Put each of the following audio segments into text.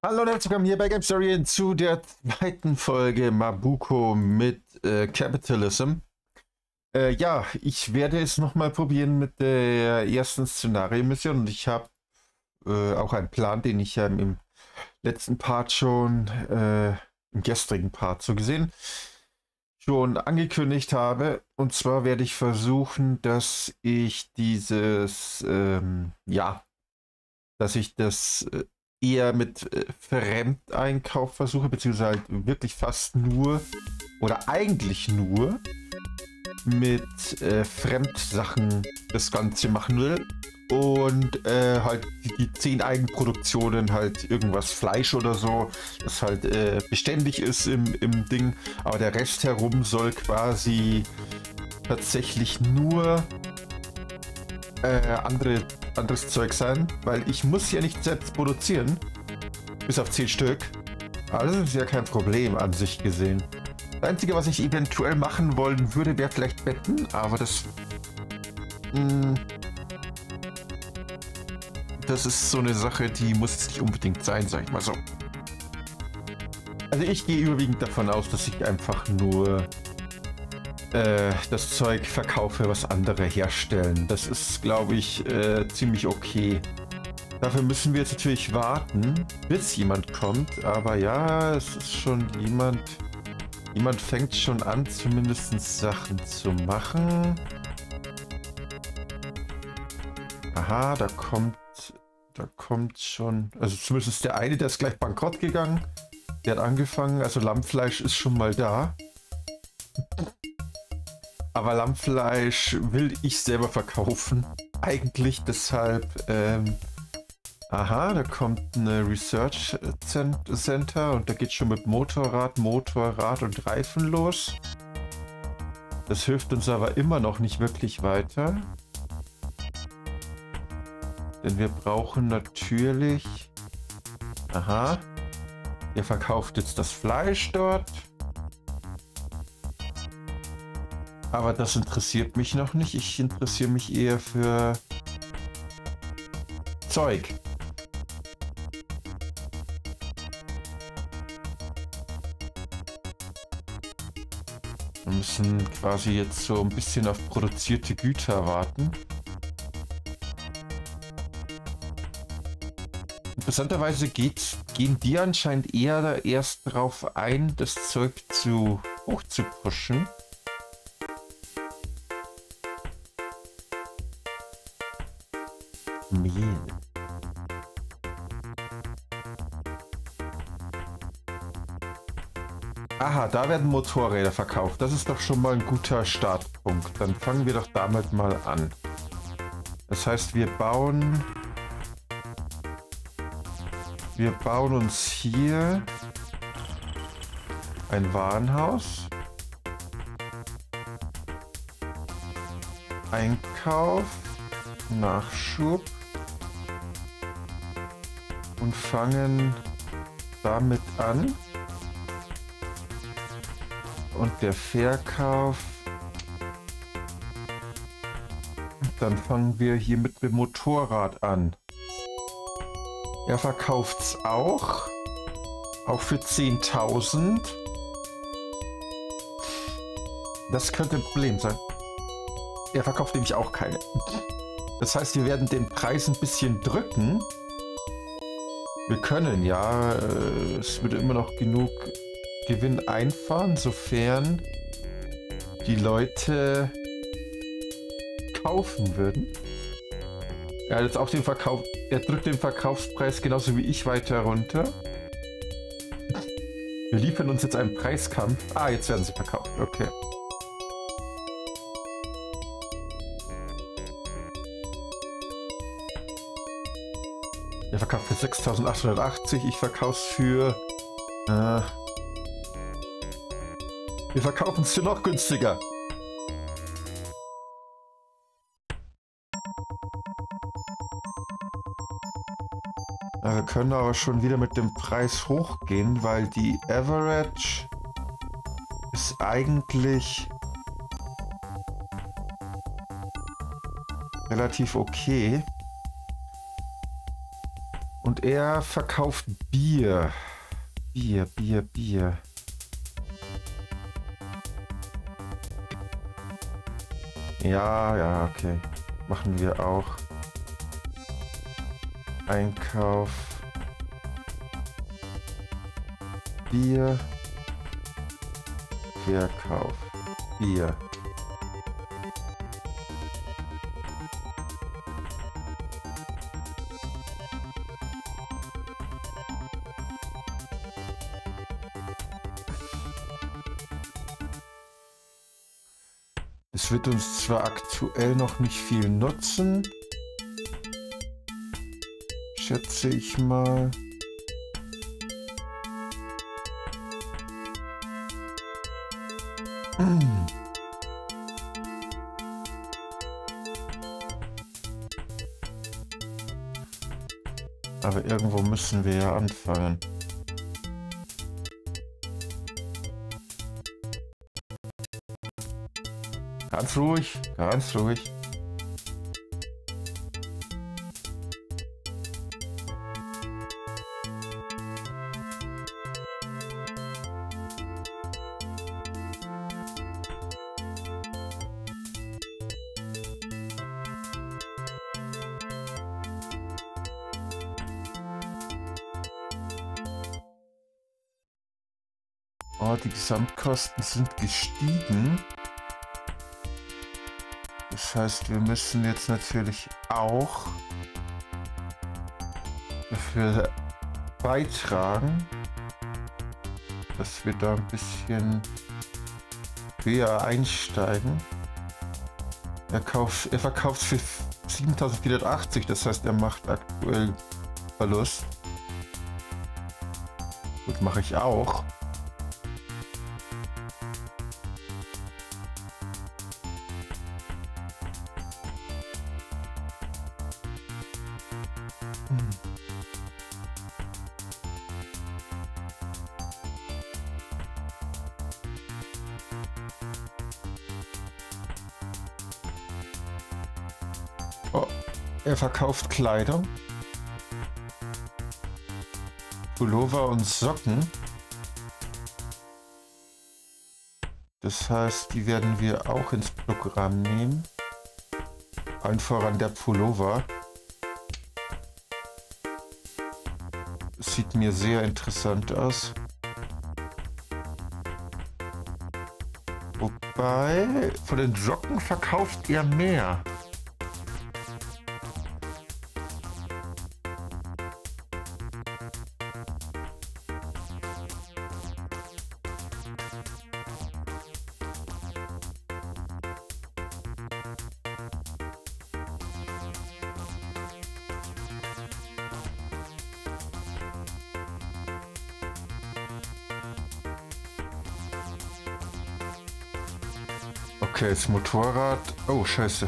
Hallo und herzlich willkommen hier bei GameStorian zu der zweiten Folge Mabuko mit äh, Capitalism. Äh, ja, ich werde es nochmal probieren mit der ersten Szenario-Mission und ich habe äh, auch einen Plan, den ich ja im letzten Part schon, äh, im gestrigen Part so gesehen, schon angekündigt habe. Und zwar werde ich versuchen, dass ich dieses, ähm, ja, dass ich das äh, eher mit äh, Fremdeinkauf versuche, beziehungsweise halt wirklich fast nur oder eigentlich nur mit äh, Fremdsachen das Ganze machen will. Und äh, halt die, die zehn Eigenproduktionen, halt irgendwas Fleisch oder so, das halt äh, beständig ist im, im Ding. Aber der Rest herum soll quasi tatsächlich nur äh, andere, anderes Zeug sein, weil ich muss ja nicht selbst produzieren. Bis auf 10 Stück. Also ist ja kein Problem an sich gesehen. Das Einzige, was ich eventuell machen wollen würde, wäre vielleicht Betten, aber das... Mh, hm, das ist so eine Sache, die muss jetzt nicht unbedingt sein, sag ich mal so. Also ich gehe überwiegend davon aus, dass ich einfach nur äh, das Zeug verkaufe, was andere herstellen. Das ist, glaube ich, äh, ziemlich okay. Dafür müssen wir jetzt natürlich warten, bis jemand kommt. Aber ja, es ist schon jemand... Jemand fängt schon an, zumindest Sachen zu machen. Aha, da kommt... Da kommt schon... Also zumindest der eine, der ist gleich bankrott gegangen. Der hat angefangen, also Lammfleisch ist schon mal da. Aber Lammfleisch will ich selber verkaufen. Eigentlich deshalb... Ähm, aha, da kommt eine Research Center und da geht schon mit Motorrad, Motorrad und Reifen los. Das hilft uns aber immer noch nicht wirklich weiter. Denn wir brauchen natürlich... Aha. Ihr verkauft jetzt das Fleisch dort. Aber das interessiert mich noch nicht. Ich interessiere mich eher für Zeug. Wir müssen quasi jetzt so ein bisschen auf produzierte Güter warten. Interessanterweise gehen die anscheinend eher erst darauf ein, das Zeug zu hoch zu pushen. Mehl. Aha, da werden Motorräder verkauft. Das ist doch schon mal ein guter Startpunkt. Dann fangen wir doch damit mal an. Das heißt, wir bauen... Wir bauen uns hier ein Warenhaus. Einkauf. Nachschub und fangen damit an. Und der Verkauf. Dann fangen wir hier mit dem Motorrad an. Er verkauft es auch. Auch für 10.000. Das könnte ein Problem sein. Er verkauft nämlich auch keine. Das heißt, wir werden den Preis ein bisschen drücken. Wir können ja, äh, es würde immer noch genug Gewinn einfahren, sofern die Leute kaufen würden. Er hat jetzt auch den Verkauf, er drückt den Verkaufspreis genauso wie ich weiter runter. Wir liefern uns jetzt einen Preiskampf. Ah, jetzt werden sie verkauft. Okay. Der verkauft für 6880, ich verkaufe für... Äh, wir verkaufen es für noch günstiger. Ja, wir können aber schon wieder mit dem Preis hochgehen, weil die Average ist eigentlich relativ okay. Und er verkauft Bier. Bier, Bier, Bier. Ja, ja, okay. Machen wir auch. Einkauf. Bier. Verkauf. Bier. Uns zwar aktuell noch nicht viel nutzen, schätze ich mal. Aber irgendwo müssen wir ja anfangen. Ruhig, ganz ruhig. Oh, die Gesamtkosten sind gestiegen. Das heißt, wir müssen jetzt natürlich auch dafür beitragen, dass wir da ein bisschen höher einsteigen. Er, kauft, er verkauft für 7480, das heißt, er macht aktuell Verlust. Gut, mache ich auch. Verkauft Kleidung. Pullover und Socken. Das heißt, die werden wir auch ins Programm nehmen. Allen voran der Pullover. Sieht mir sehr interessant aus. Wobei, von den Socken verkauft er mehr. Okay, das Motorrad. Oh, scheiße.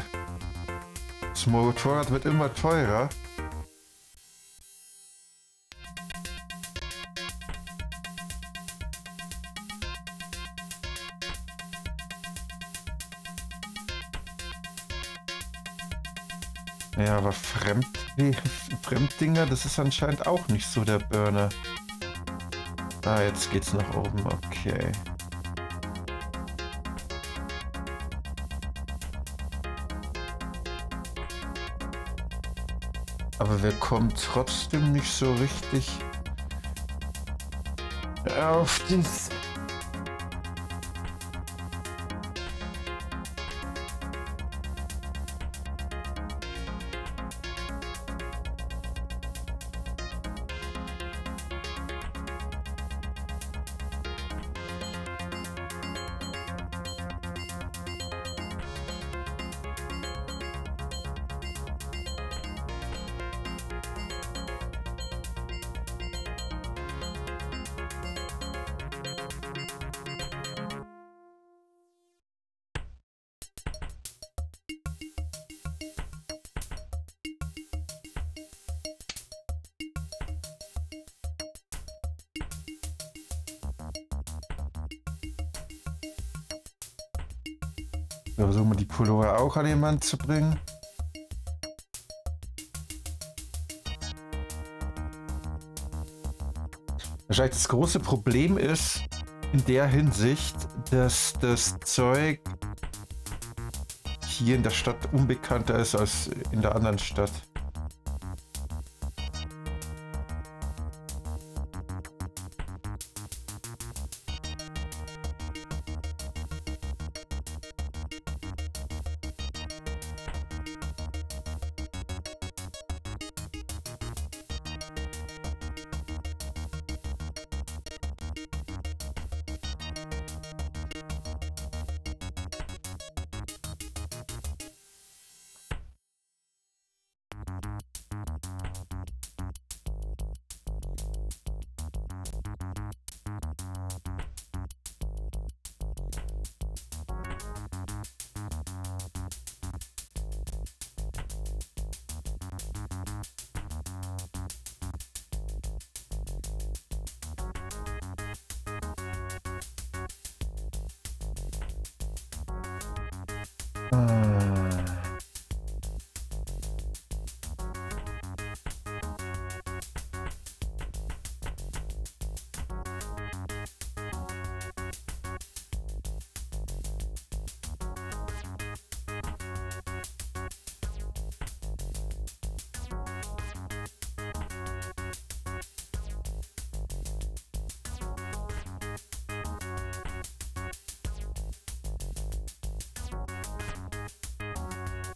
Das Motorrad wird immer teurer. Ja, aber Fremd Fremddinger, das ist anscheinend auch nicht so der Burner. Ah, jetzt geht's nach oben, okay. Wir kommen trotzdem nicht so richtig auf das jemand zu bringen. Wahrscheinlich das große Problem ist in der Hinsicht, dass das Zeug hier in der Stadt unbekannter ist als in der anderen Stadt. Uh...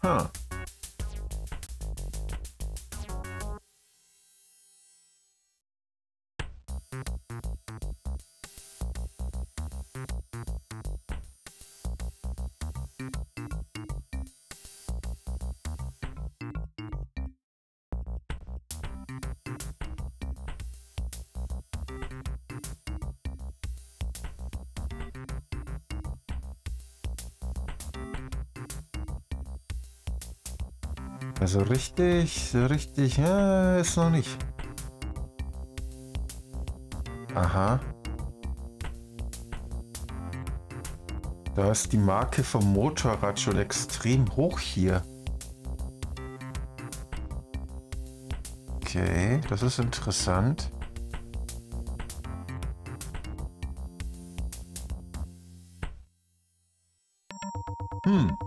Huh. Also richtig, richtig, ja, ist noch nicht. Aha. Da ist die Marke vom Motorrad schon extrem hoch hier. Okay, das ist interessant. Hm,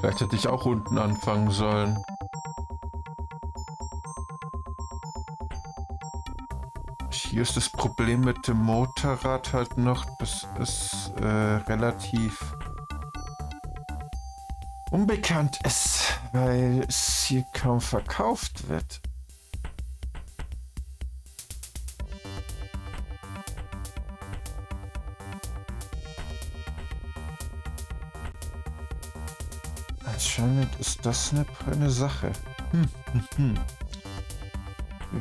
vielleicht hätte ich auch unten anfangen sollen. Hier ist das Problem mit dem Motorrad halt noch, dass es äh, relativ unbekannt ist, weil es hier kaum verkauft wird. Anscheinend ist das eine, eine Sache. Hm, hm, hm.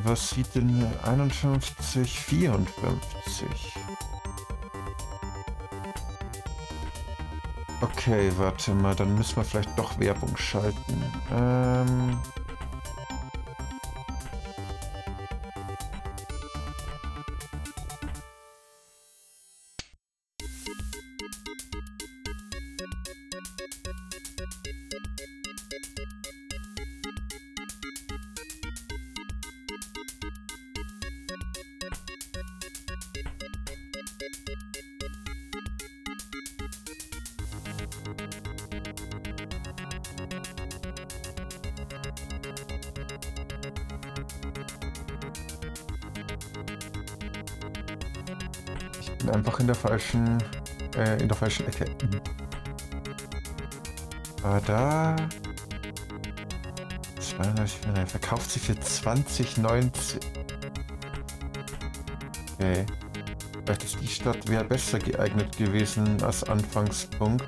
Was sieht denn 51, 54? Okay, warte mal, dann müssen wir vielleicht doch Werbung schalten. Ähm... bin einfach in der falschen, äh, in der falschen Ecke. Aber da... 32, verkauft sie für 20,90. Okay. Vielleicht ist die Stadt wäre besser geeignet gewesen als Anfangspunkt.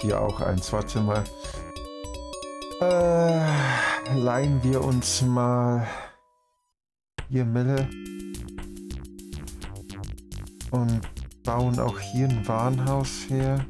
Hier auch eins. Warte mal. Äh, leihen wir uns mal vier Mille und bauen auch hier ein Warenhaus her.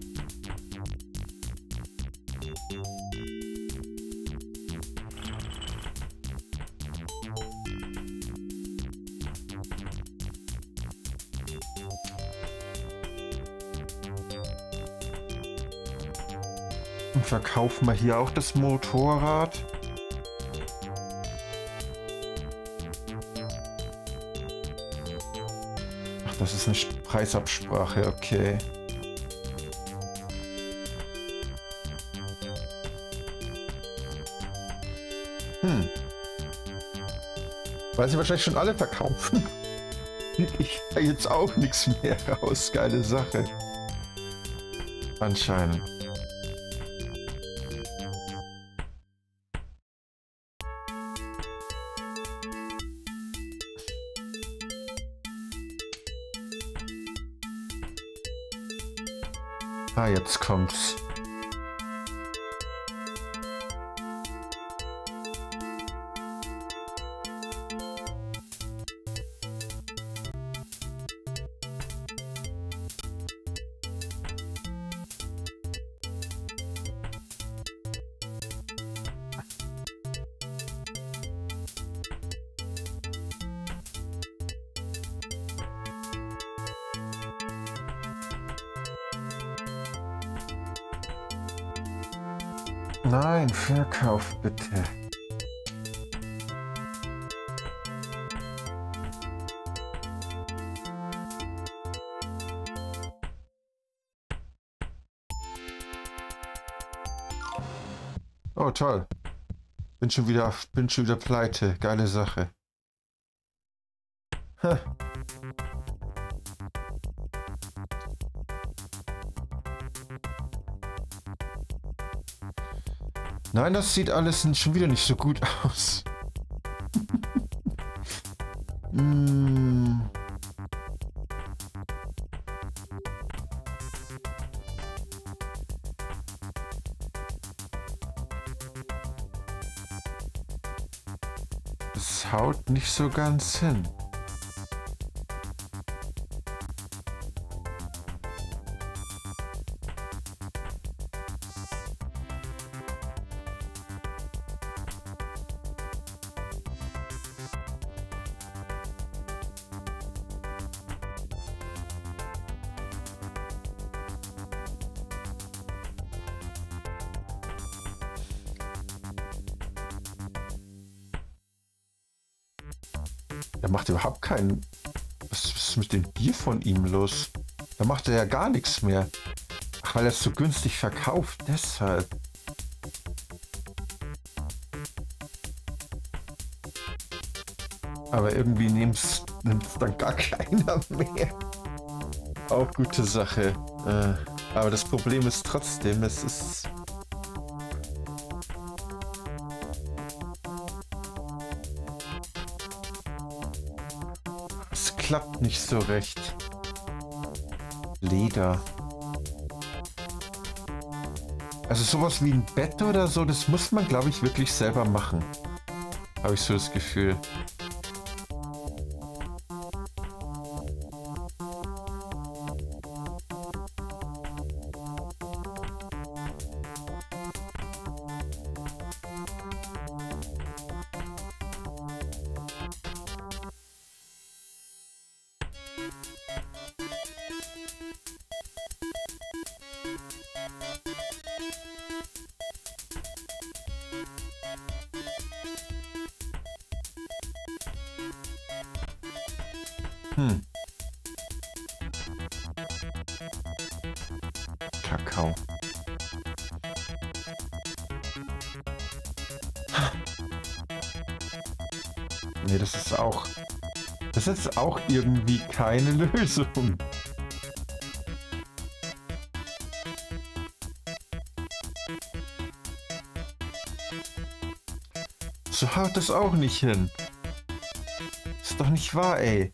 Und verkaufen wir hier auch das Motorrad. Ach, das ist eine Preisabsprache, okay. Hm. Weil sie wahrscheinlich schon alle verkaufen. Ich jetzt auch nichts mehr raus. Geile Sache. Anscheinend. Ah, Nein, Verkauf bitte. Oh, toll. Bin schon wieder, bin schon wieder pleite. Geile Sache. Ha. Nein, das sieht alles schon wieder nicht so gut aus. hm. Das haut nicht so ganz hin. Was, was ist mit dem Bier von ihm los? Da macht er ja gar nichts mehr. Ach, weil er es so günstig verkauft, deshalb. Aber irgendwie nimmt es dann gar keiner mehr. Auch gute Sache. Äh, aber das Problem ist trotzdem, es ist klappt nicht so recht. Leder. Also sowas wie ein Bett oder so, das muss man, glaube ich, wirklich selber machen. Habe ich so das Gefühl. Keine Lösung. So haut das auch nicht hin. Ist doch nicht wahr, ey.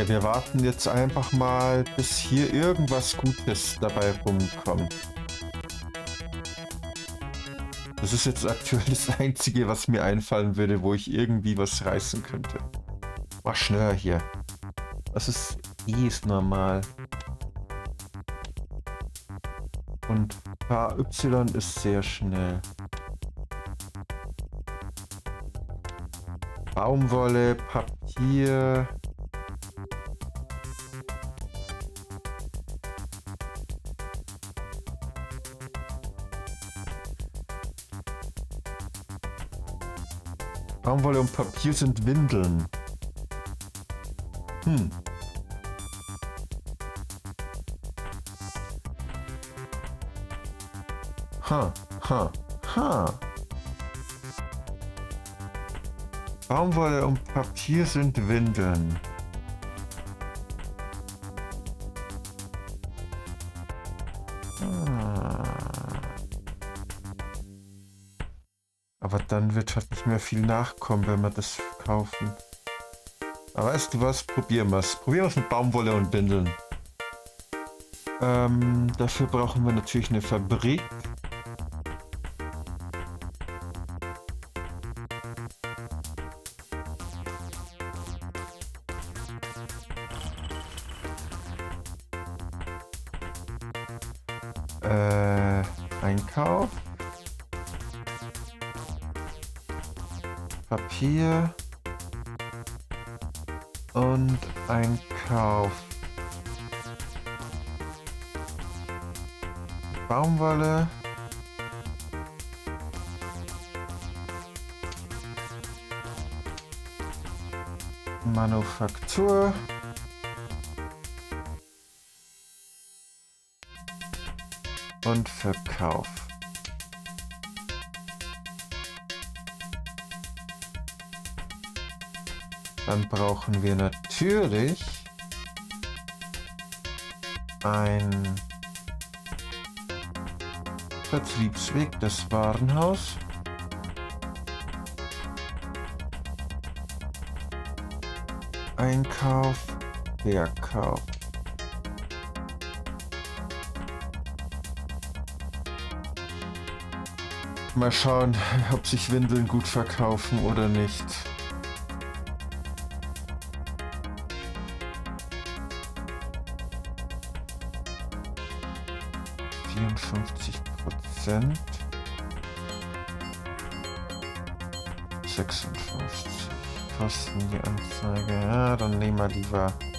Okay, wir warten jetzt einfach mal, bis hier irgendwas Gutes dabei rumkommt. Das ist jetzt aktuell das Einzige, was mir einfallen würde, wo ich irgendwie was reißen könnte. Mach schneller hier. Das ist eh ist normal. Und KY ist sehr schnell. Baumwolle, Papier. Baumwolle und Papier sind Windeln. Hm. Ha, ha, ha. Baumwolle und Papier sind Windeln. Dann wird halt nicht mehr viel nachkommen, wenn wir das kaufen. Aber weißt du was? Probieren wir es. Probieren wir es mit Baumwolle und Windeln. Ähm, dafür brauchen wir natürlich eine Fabrik. Brauchen wir natürlich ein Vertriebsweg, das Warenhaus. Einkauf, Verkauf. Mal schauen, ob sich Windeln gut verkaufen oder nicht. Nehmen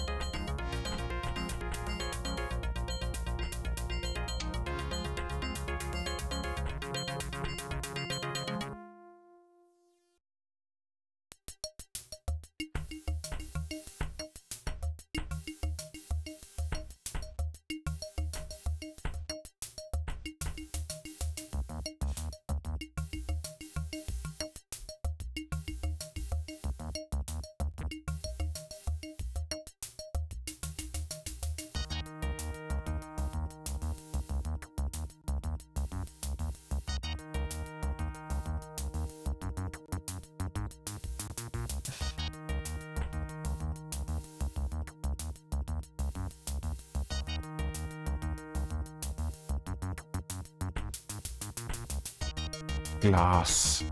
Glas.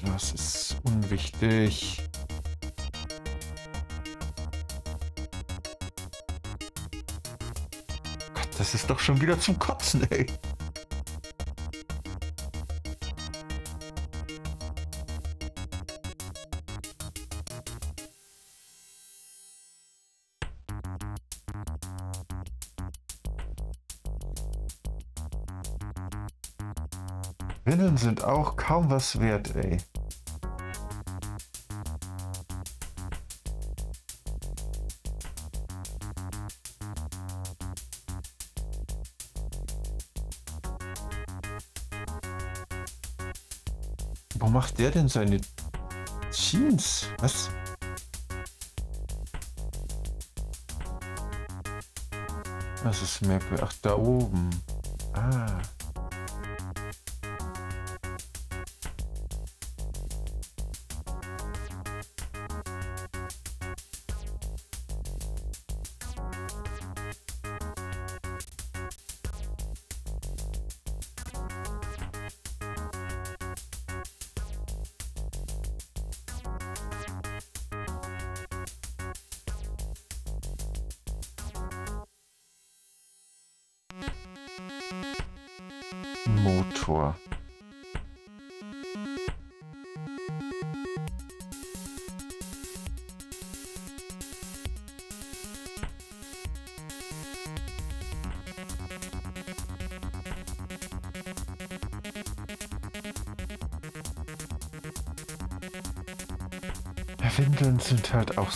Glas ist unwichtig. Gott, das ist doch schon wieder zum Kotzen, ey. Auch kaum was wert, ey. Wo macht der denn seine Jeans? Was? Das ist merkwürdig. Ach, da oben. Ah.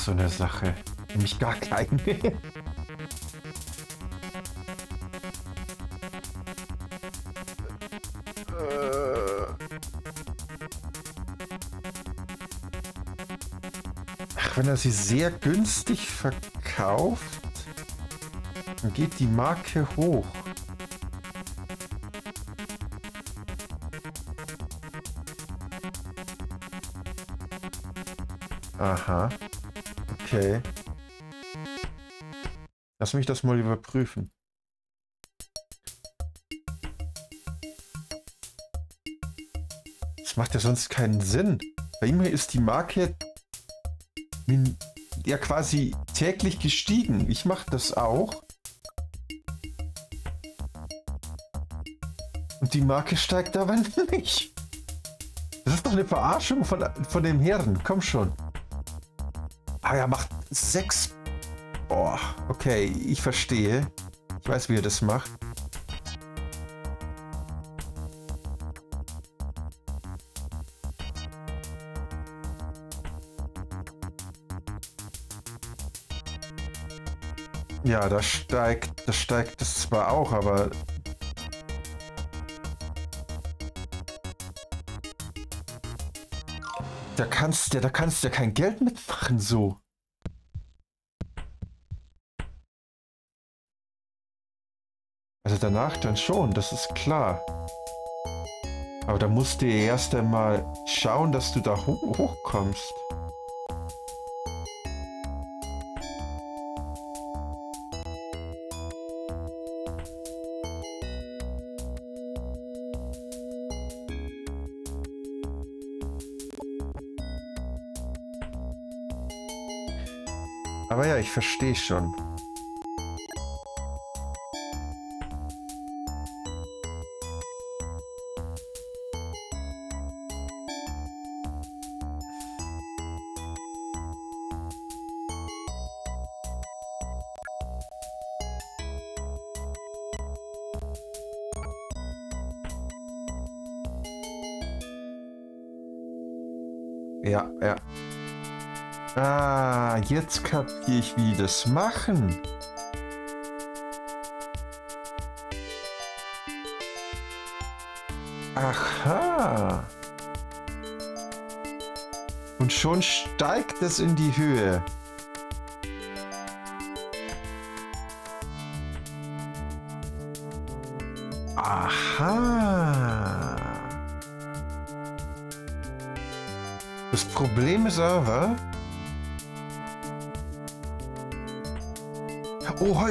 So eine Sache. Nämlich gar keine. Ach, wenn er sie sehr günstig verkauft, dann geht die Marke hoch. Aha. Okay. Lass mich das mal überprüfen. Das macht ja sonst keinen Sinn. Bei ihm ist die Marke ja quasi täglich gestiegen. Ich mache das auch. Und die Marke steigt aber nicht. Das ist doch eine Verarschung von, von dem Herren. Komm schon. Ah, er macht sechs. Boah, okay, ich verstehe. Ich weiß, wie er das macht. Ja, da steigt, das steigt das zwar auch, aber da kannst du, da kannst du ja kein Geld mitmachen so. Also danach dann schon, das ist klar. Aber da musst du erst einmal schauen, dass du da ho hochkommst. Aber ja, ich verstehe schon. Jetzt kapiere ich, wie die das machen. Aha. Und schon steigt es in die Höhe.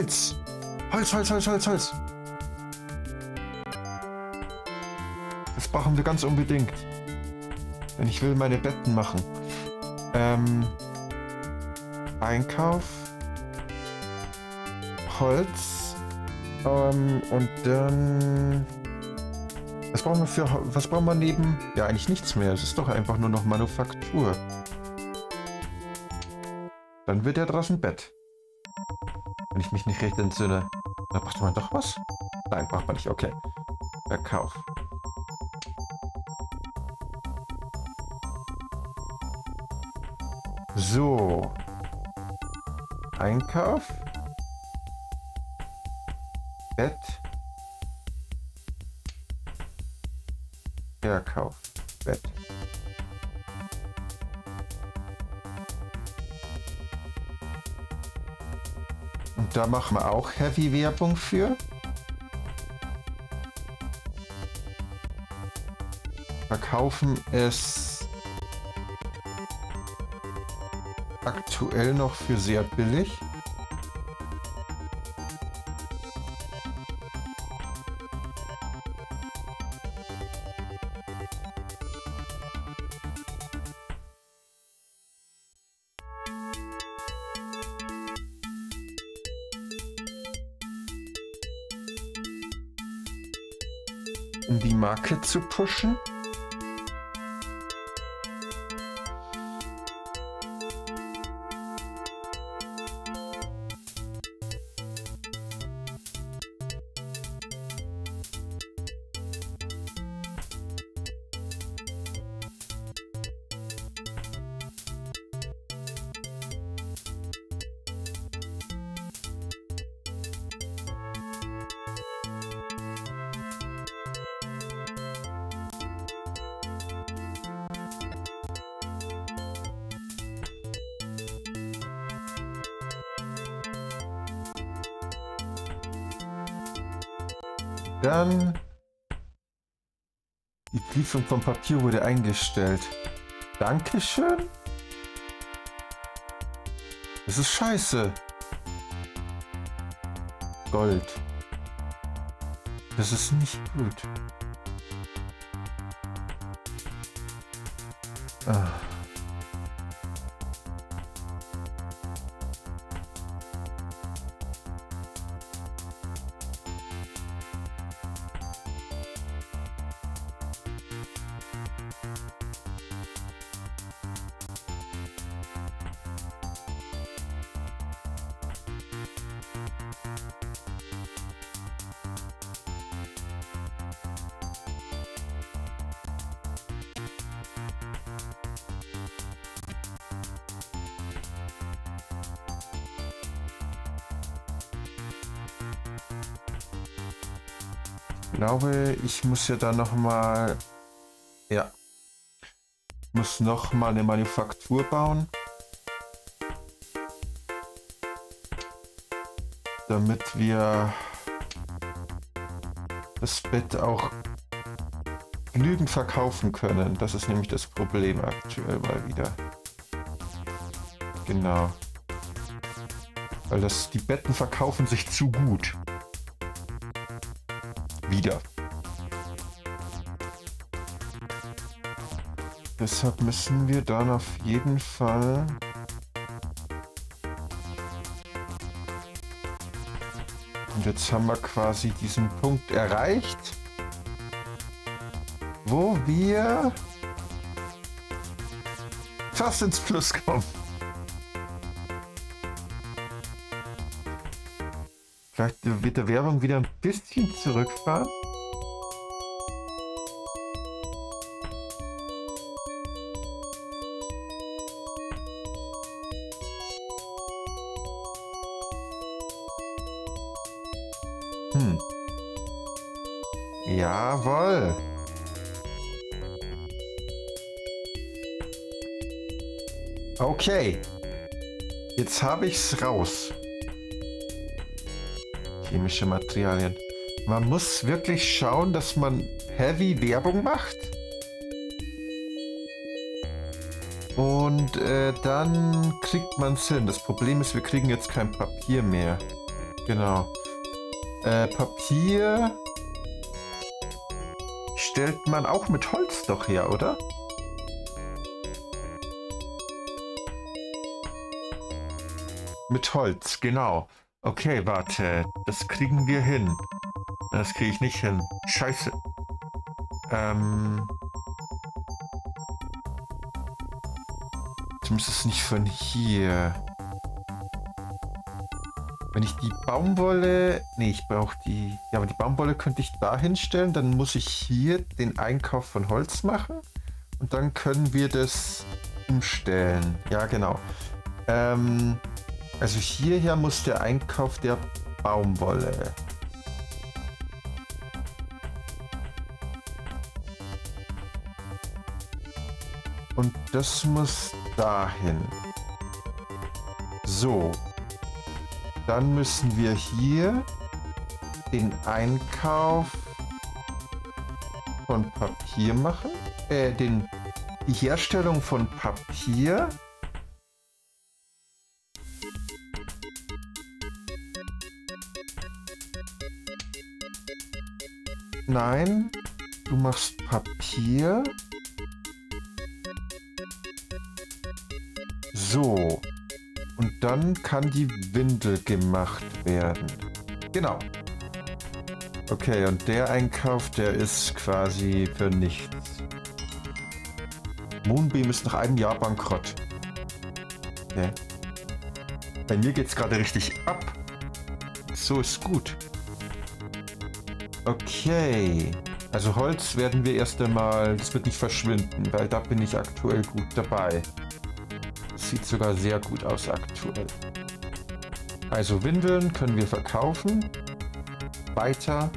Holz. Holz, Holz, Holz, Holz, Holz. Das brauchen wir ganz unbedingt. Denn ich will meine Betten machen. Ähm, Einkauf. Holz. Ähm, und dann... Was brauchen wir für... Was brauchen wir neben... Ja, eigentlich nichts mehr. Es ist doch einfach nur noch Manufaktur. Dann wird er draußen Bett. Mich nicht recht entsinne. Da braucht man doch was? Nein, braucht man nicht. Okay. Verkauf. So. Einkauf. Da machen wir auch Heavy-Werbung für. Verkaufen es aktuell noch für sehr billig. Zu pushen. Dann die Prüfung vom Papier wurde eingestellt. Dankeschön? Das ist scheiße. Gold. Das ist nicht gut. Ah. Ich muss ja dann noch mal, ja, muss noch mal eine Manufaktur bauen, damit wir das Bett auch genügend verkaufen können. Das ist nämlich das Problem aktuell mal wieder. Genau. Weil das, die Betten verkaufen sich zu gut wieder. Deshalb müssen wir dann auf jeden Fall Und jetzt haben wir quasi diesen Punkt erreicht, wo wir fast ins Plus kommen. Vielleicht wird der Werbung wieder ein bisschen zurückfahren. Jawohl. Okay. Jetzt habe ich's raus chemische Materialien. Man muss wirklich schauen, dass man heavy Werbung macht. Und äh, dann kriegt man es hin. Das Problem ist, wir kriegen jetzt kein Papier mehr. Genau. Äh, Papier stellt man auch mit Holz doch her, oder? Mit Holz, genau. Okay, warte. Das kriegen wir hin. Das kriege ich nicht hin. Scheiße. Ähm. Zumindest nicht von hier. Wenn ich die Baumwolle... Nee, ich brauche die... Ja, aber die Baumwolle könnte ich da hinstellen. Dann muss ich hier den Einkauf von Holz machen. Und dann können wir das umstellen. Ja, genau. Ähm... Also hierher muss der Einkauf der Baumwolle. Und das muss dahin. So. Dann müssen wir hier den Einkauf von Papier machen. Äh, den, die Herstellung von Papier Nein, du machst Papier. So. Und dann kann die Windel gemacht werden. Genau. Okay, und der Einkauf, der ist quasi für nichts. Moonbeam ist nach einem Jahr bankrott. Okay. Bei mir geht es gerade richtig ab. So ist gut. Okay. Also Holz werden wir erst einmal, das wird nicht verschwinden, weil da bin ich aktuell gut dabei. Sieht sogar sehr gut aus aktuell. Also Windeln können wir verkaufen. Weiter.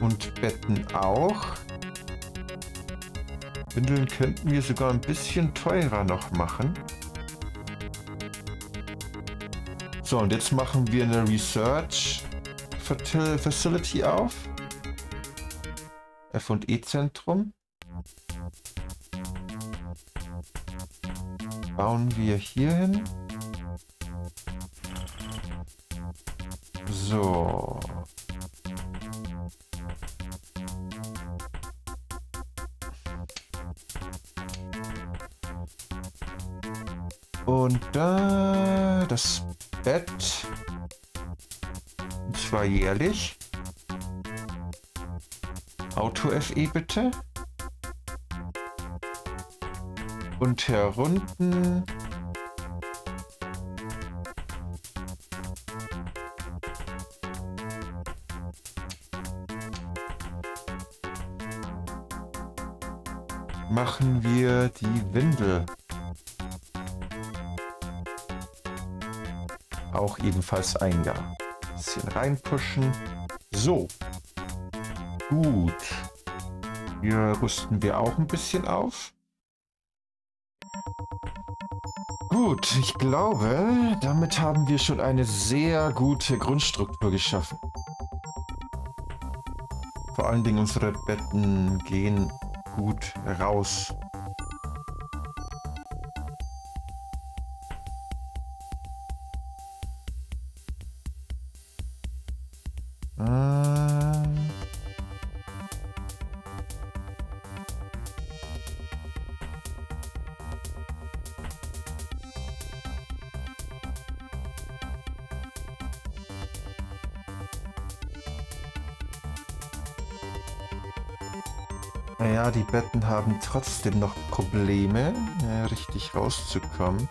Und Betten auch. Windeln könnten wir sogar ein bisschen teurer noch machen. So, und jetzt machen wir eine Research Facility auf. F&E-Zentrum. Bauen wir hier hin. So. Und da das Bett. Und zwar jährlich. Auto-FE bitte. Und herunten. Machen wir die Windel. Auch ebenfalls ein Jahr. Bisschen reinpushen. So. Gut. Hier rüsten wir auch ein bisschen auf. Gut, ich glaube, damit haben wir schon eine sehr gute Grundstruktur geschaffen. Vor allen Dingen unsere Betten gehen gut raus. Naja, die Betten haben trotzdem noch Probleme, richtig rauszukommen.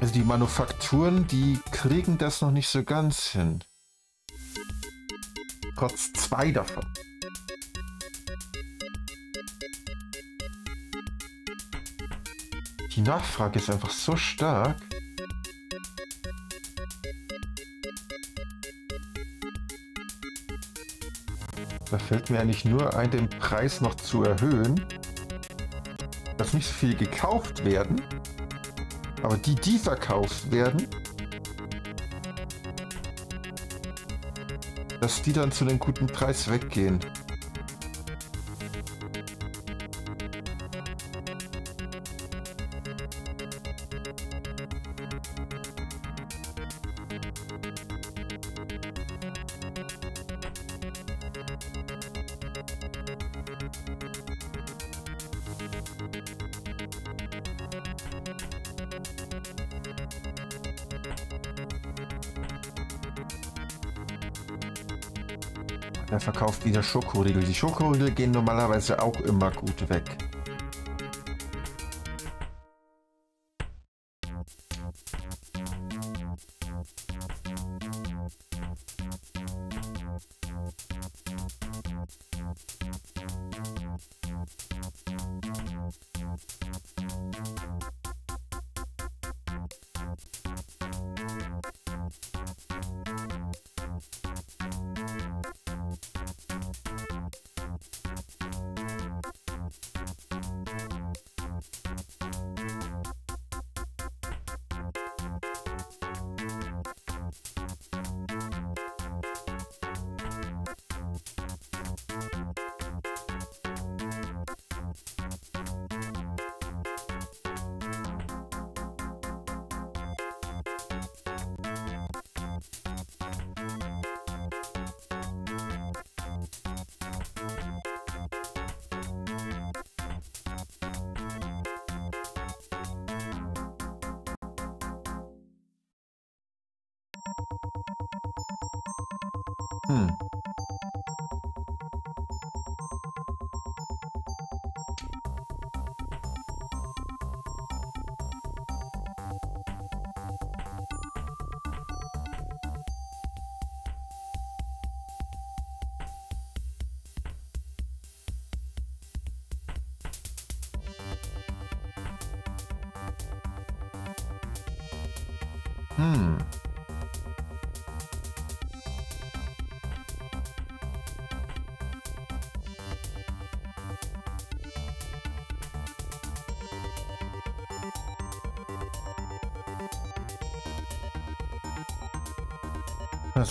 Also die Manufakturen, die kriegen das noch nicht so ganz hin. Trotz zwei davon. Die Nachfrage ist einfach so stark. Fällt mir eigentlich nur ein, den Preis noch zu erhöhen. Dass nicht so viel gekauft werden. Aber die, die verkauft werden, dass die dann zu einem guten Preis weggehen. Wieder Schokoriegel. Die Schokoriegel gehen normalerweise auch immer gut weg.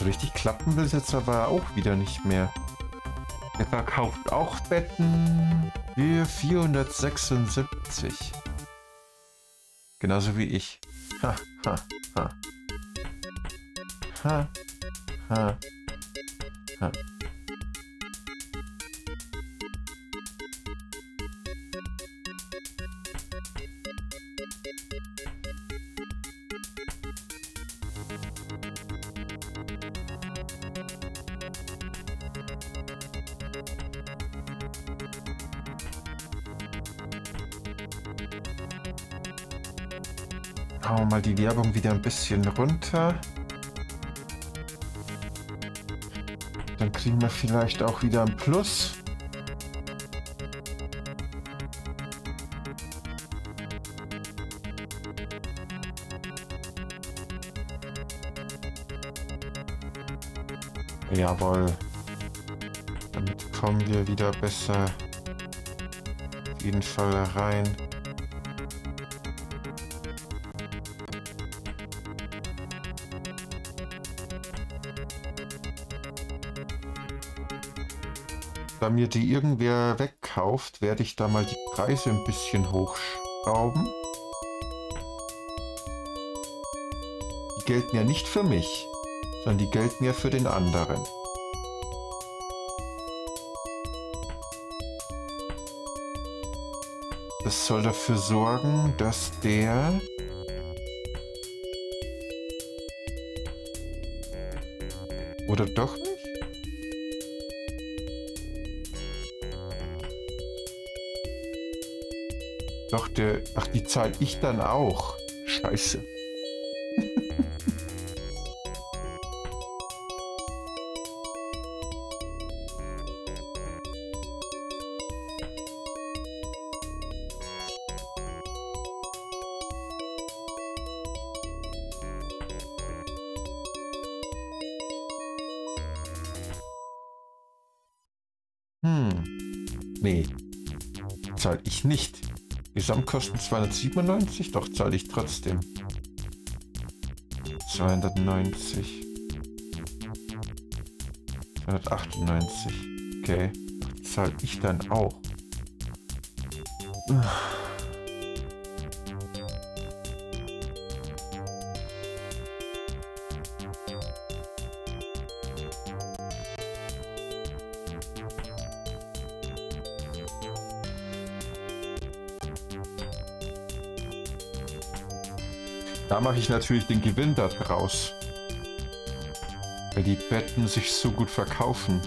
Also richtig klappen will es jetzt aber auch wieder nicht mehr. Er verkauft auch Betten für 476. Genauso wie ich. Ha, ha, ha. Ha, ha, ha. Mal die Werbung wieder ein bisschen runter. Dann kriegen wir vielleicht auch wieder ein Plus. Jawohl. Damit kommen wir wieder besser auf jeden Fall rein. Da mir die irgendwer wegkauft, werde ich da mal die Preise ein bisschen hochschrauben. Die gelten ja nicht für mich, sondern die gelten ja für den anderen. Das soll dafür sorgen, dass der oder doch? Doch, der. Ach, die zahle ich dann auch. Scheiße. Gesamtkosten 297, doch zahle ich trotzdem. 290. 298. Okay. Zahle ich dann auch. Mache ich natürlich den Gewinn daraus. Weil die Betten sich so gut verkaufen.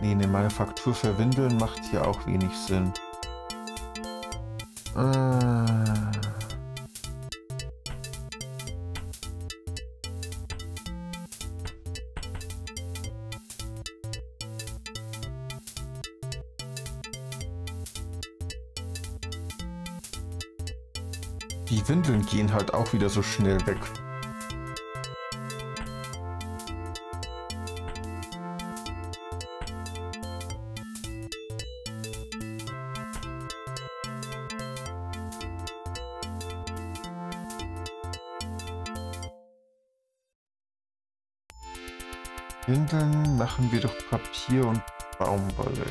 Nee, eine Manufaktur für Windeln macht hier auch wenig Sinn. Äh... Die Windeln gehen halt auch wieder so schnell weg. Machen wir doch Papier und Baumwolle.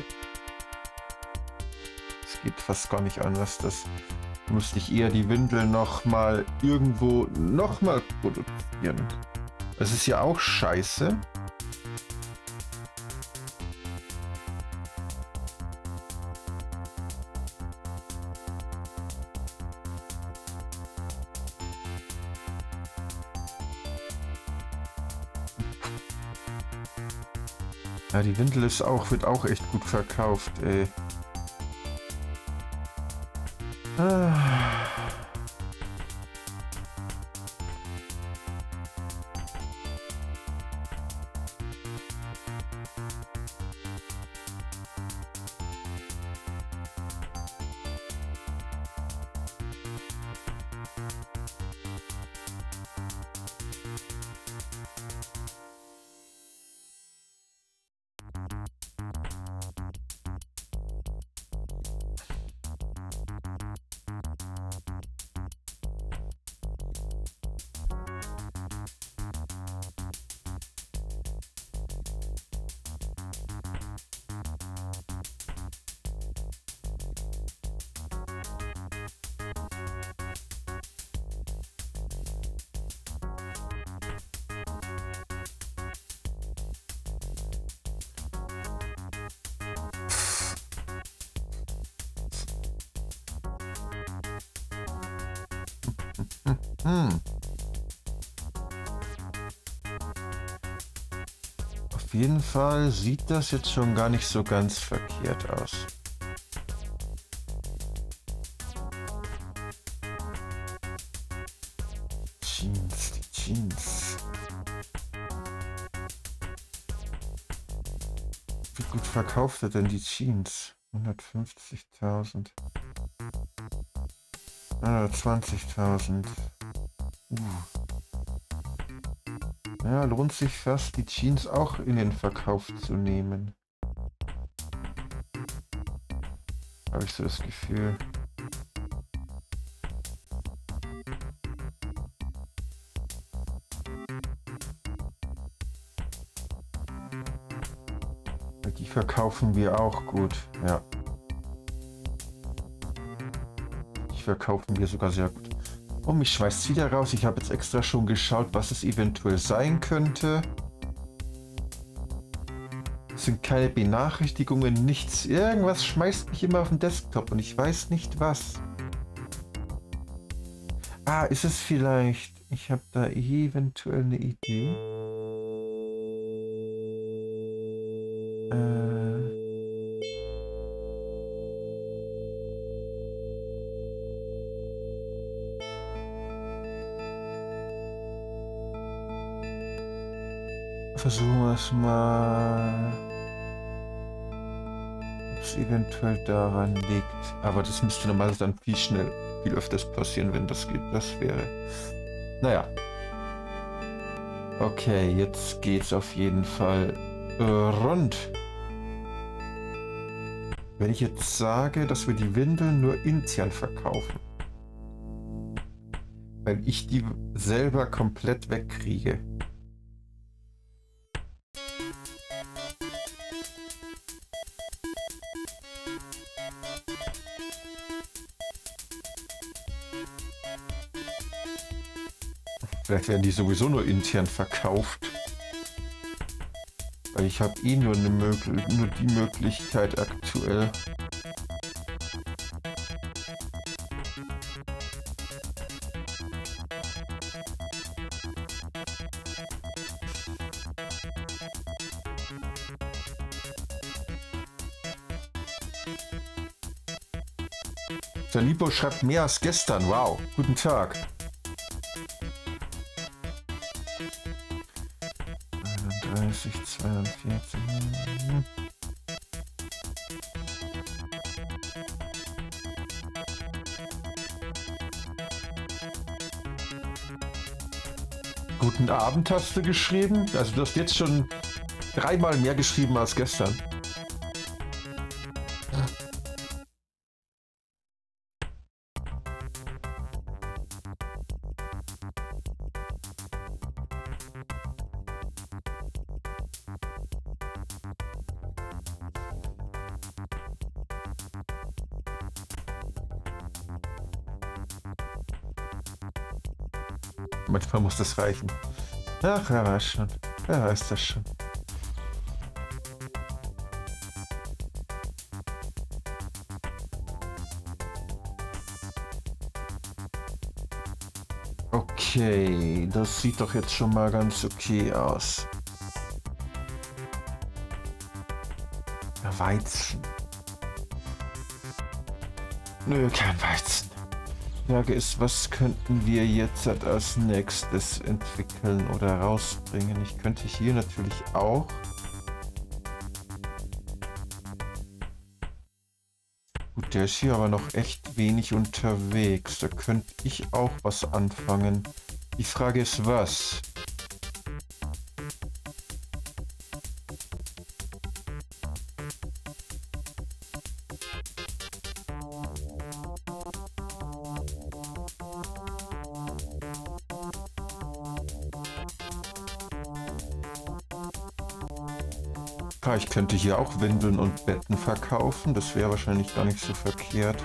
geht fast gar nicht anders. Das musste ich eher die Windel noch mal irgendwo noch mal produzieren. Das ist ja auch scheiße. Die Windel ist auch, wird auch echt gut verkauft, ey. Ah. Fall sieht das jetzt schon gar nicht so ganz verkehrt aus. Jeans, die Jeans. Wie gut verkauft er denn die Jeans? 150.000. 120.000. Ja, lohnt sich fast, die Jeans auch in den Verkauf zu nehmen. Habe ich so das Gefühl. Die verkaufen wir auch gut, ja. Die verkaufen wir sogar sehr gut. Oh, mich schmeißt wieder raus. Ich habe jetzt extra schon geschaut, was es eventuell sein könnte. Es sind keine Benachrichtigungen, nichts. Irgendwas schmeißt mich immer auf den Desktop und ich weiß nicht was. Ah, ist es vielleicht... Ich habe da eventuell eine Idee. Versuchen wir es mal. Eventuell daran liegt. Aber das müsste normalerweise dann viel schnell, viel öfters passieren, wenn das geht. Das wäre. Naja. Okay, jetzt geht's auf jeden Fall äh, rund. Wenn ich jetzt sage, dass wir die Windeln nur intern verkaufen, weil ich die selber komplett wegkriege, werden die sowieso nur intern verkauft. Weil ich habe eh nur, eine nur die Möglichkeit aktuell. Salipo schreibt mehr als gestern. Wow, guten Tag. Taste geschrieben. Also du hast jetzt schon dreimal mehr geschrieben als gestern. Manchmal muss das reichen. Ach, wer weiß schon. Wer weiß das schon. Okay, das sieht doch jetzt schon mal ganz okay aus. Weizen. Nö, kein Weizen. Die Frage ist, was könnten wir jetzt als nächstes entwickeln oder rausbringen? Ich könnte hier natürlich auch Gut, der ist hier aber noch echt wenig unterwegs. Da könnte ich auch was anfangen. Die Frage ist, was? Könnte hier auch Windeln und Betten verkaufen. Das wäre wahrscheinlich gar nicht so verkehrt.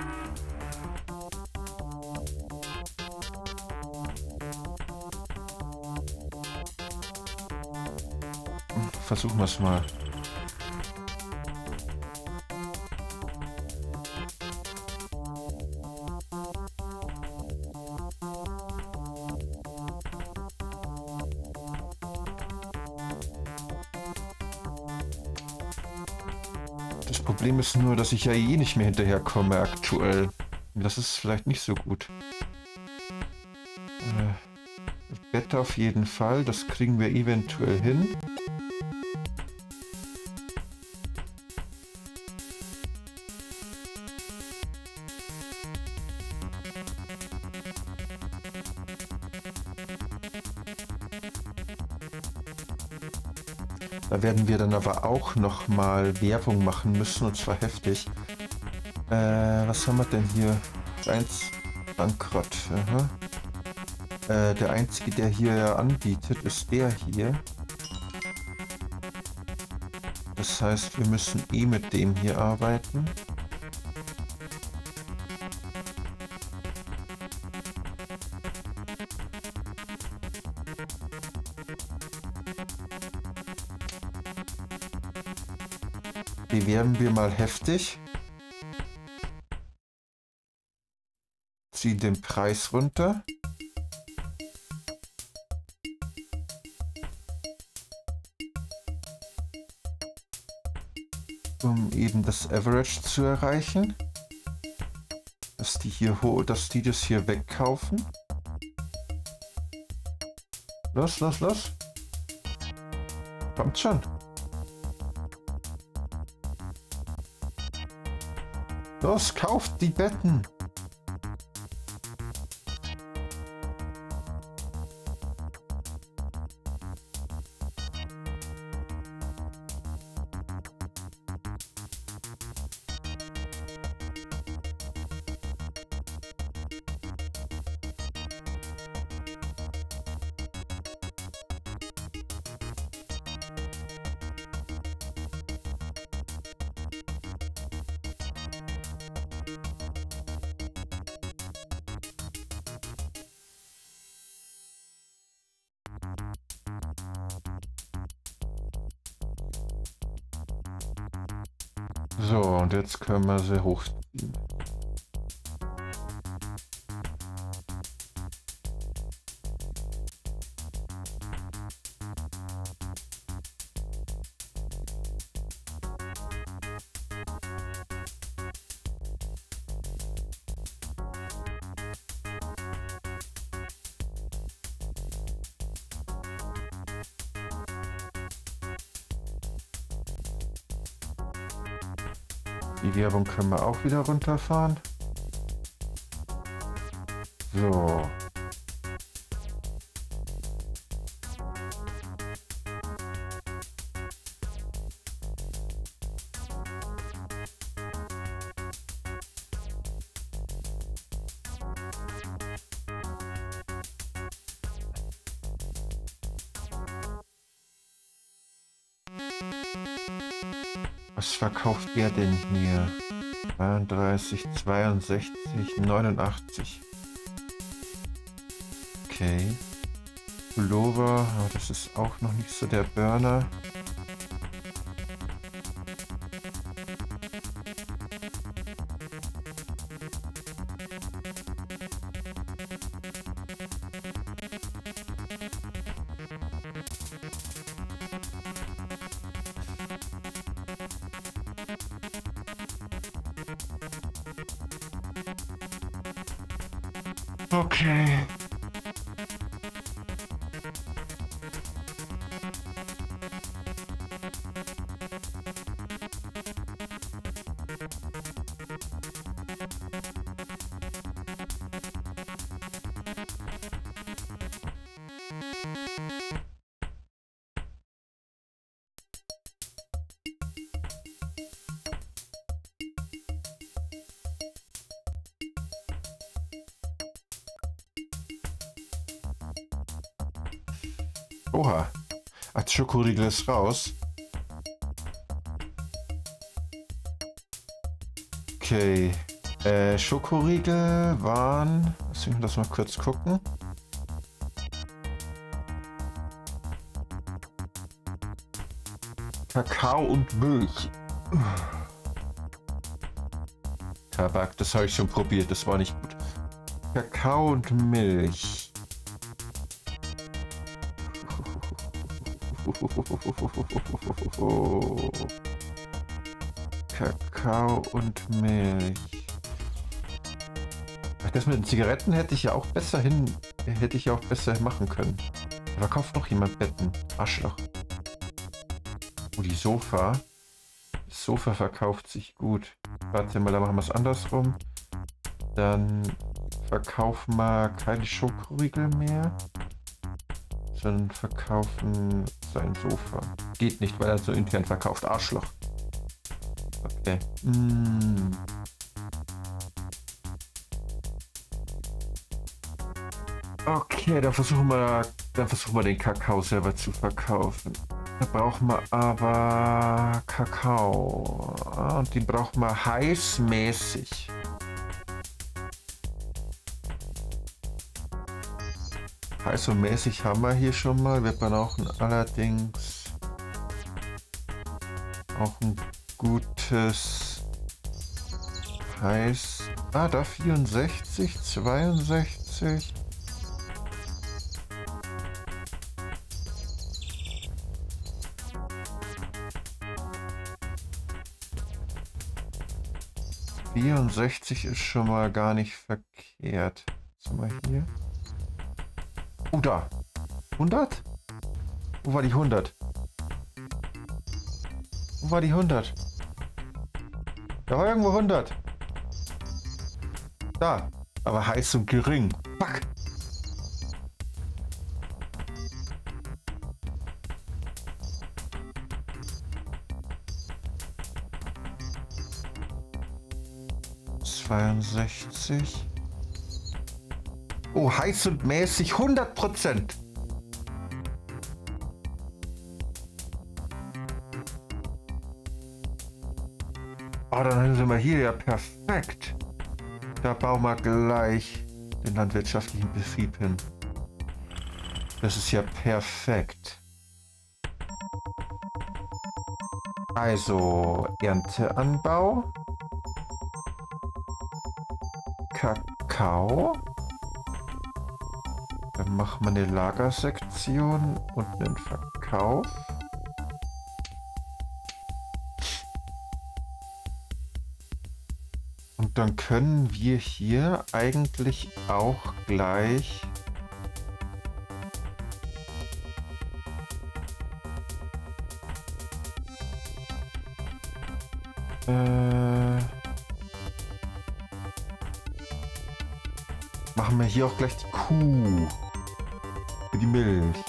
Versuchen wir es mal. Ist nur, dass ich ja eh nicht mehr hinterherkomme aktuell. Das ist vielleicht nicht so gut. Äh, Bett auf jeden Fall, das kriegen wir eventuell hin. Werden wir dann aber auch noch mal Werbung machen müssen und zwar heftig. Äh, was haben wir denn hier? Eins Bankrott. Äh, der einzige, der hier anbietet, ist der hier. Das heißt, wir müssen eh mit dem hier arbeiten. Mal heftig. Ziehen den Preis runter. Um eben das Average zu erreichen. Dass die hier dass die das hier wegkaufen. Los, los, los. Kommt schon. Los, kauft die Betten. 是胡 Werbung können wir auch wieder runterfahren. Was verkauft der denn hier? 33, 62, 89. Okay. Pullover, das ist auch noch nicht so der Burner. Schokoriegel ist raus. Okay. Äh, Schokoriegel waren... Lass mal kurz gucken. Kakao und Milch. Tabak, das habe ich schon probiert, das war nicht gut. Kakao und Milch. Kakao und Milch. Das mit den Zigaretten hätte ich ja auch besser hin, hätte ich ja auch besser machen können. Da kauft noch jemand Betten. Arschloch. Oh, die Sofa. Das Sofa verkauft sich gut. Warte mal, da machen wir es andersrum. Dann verkaufen wir keine Schokoriegel mehr dann verkaufen sein Sofa. Geht nicht, weil er so intern verkauft. Arschloch. Okay. Mm. Okay, dann versuchen wir, dann versuchen wir den Kakao selber zu verkaufen. Da brauchen wir aber Kakao. Ah, und den brauchen wir heißmäßig. Also mäßig haben wir hier schon mal. Wir brauchen allerdings auch ein gutes heiß. Ah, da 64, 62. Vierundsechzig ist schon mal gar nicht verkehrt. Was mal hier? Oh, da. 100? Wo war die 100? Wo war die 100? Da war irgendwo 100. Da. Aber heiß und gering. Fuck. Zweiundsechzig. Oh, heiß und mäßig 100 Prozent. Oh, dann sind wir hier ja perfekt. Da bauen wir gleich den landwirtschaftlichen Betrieb hin. Das ist ja perfekt. Also Ernteanbau. Kakao. Machen wir eine Lagersektion und einen Verkauf. Und dann können wir hier eigentlich auch gleich äh, machen wir hier auch gleich die Kuh Milch.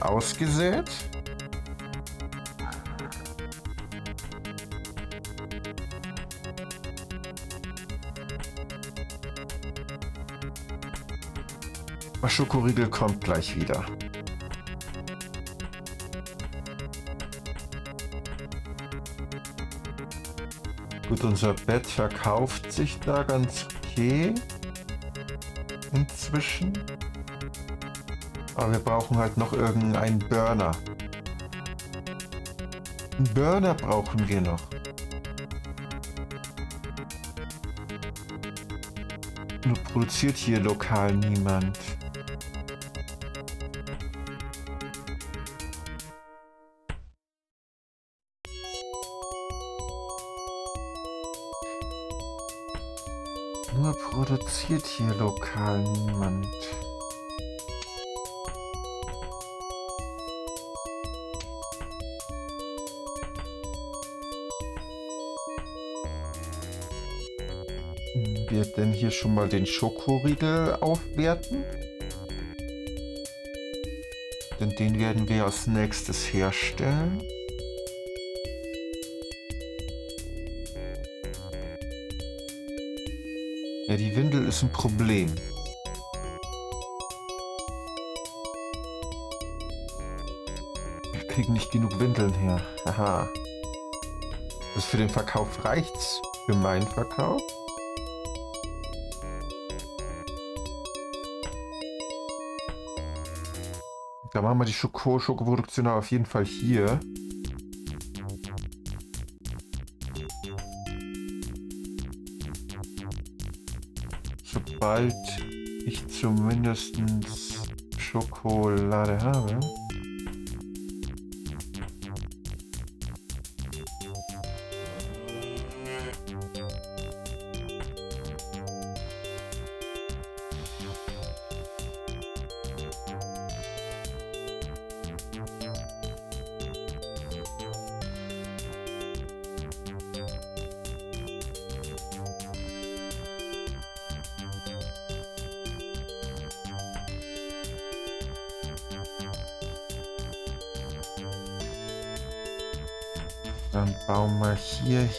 Der ausgesät. Schokoriegel kommt gleich wieder. Gut, unser Bett verkauft sich da ganz okay. Inzwischen. Aber wir brauchen halt noch irgendeinen Burner. Einen Burner brauchen wir noch. Nur produziert hier lokal niemand. Hier schon mal den Schokoriegel aufwerten? Denn den werden wir als nächstes herstellen. Ja, die Windel ist ein Problem. Wir kriegen nicht genug Windeln her. Aha. Das für den Verkauf reicht's. Für meinen Verkauf? Machen wir die Schoko Schokoproduktion auf jeden Fall hier. sobald ich zumindest Schokolade habe.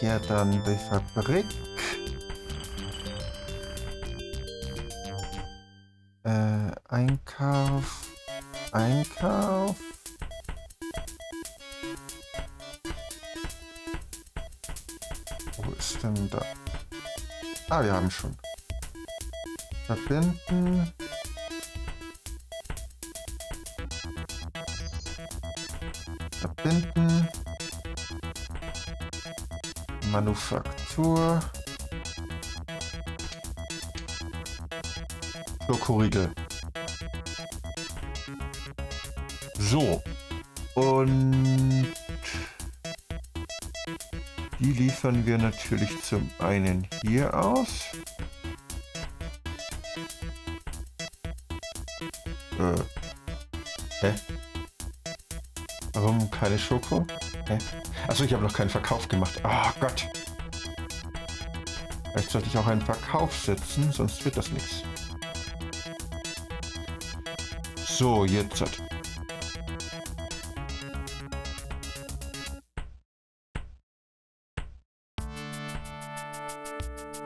Hierher dann die Manufaktur. Schokoriegel. So. Und die liefern wir natürlich zum einen hier aus. Äh. Hä? Warum keine Schoko? Hä? Achso, ich habe noch keinen Verkauf gemacht. Oh Gott. Ich auch einen Verkauf setzen, sonst wird das nichts. So, jetzt.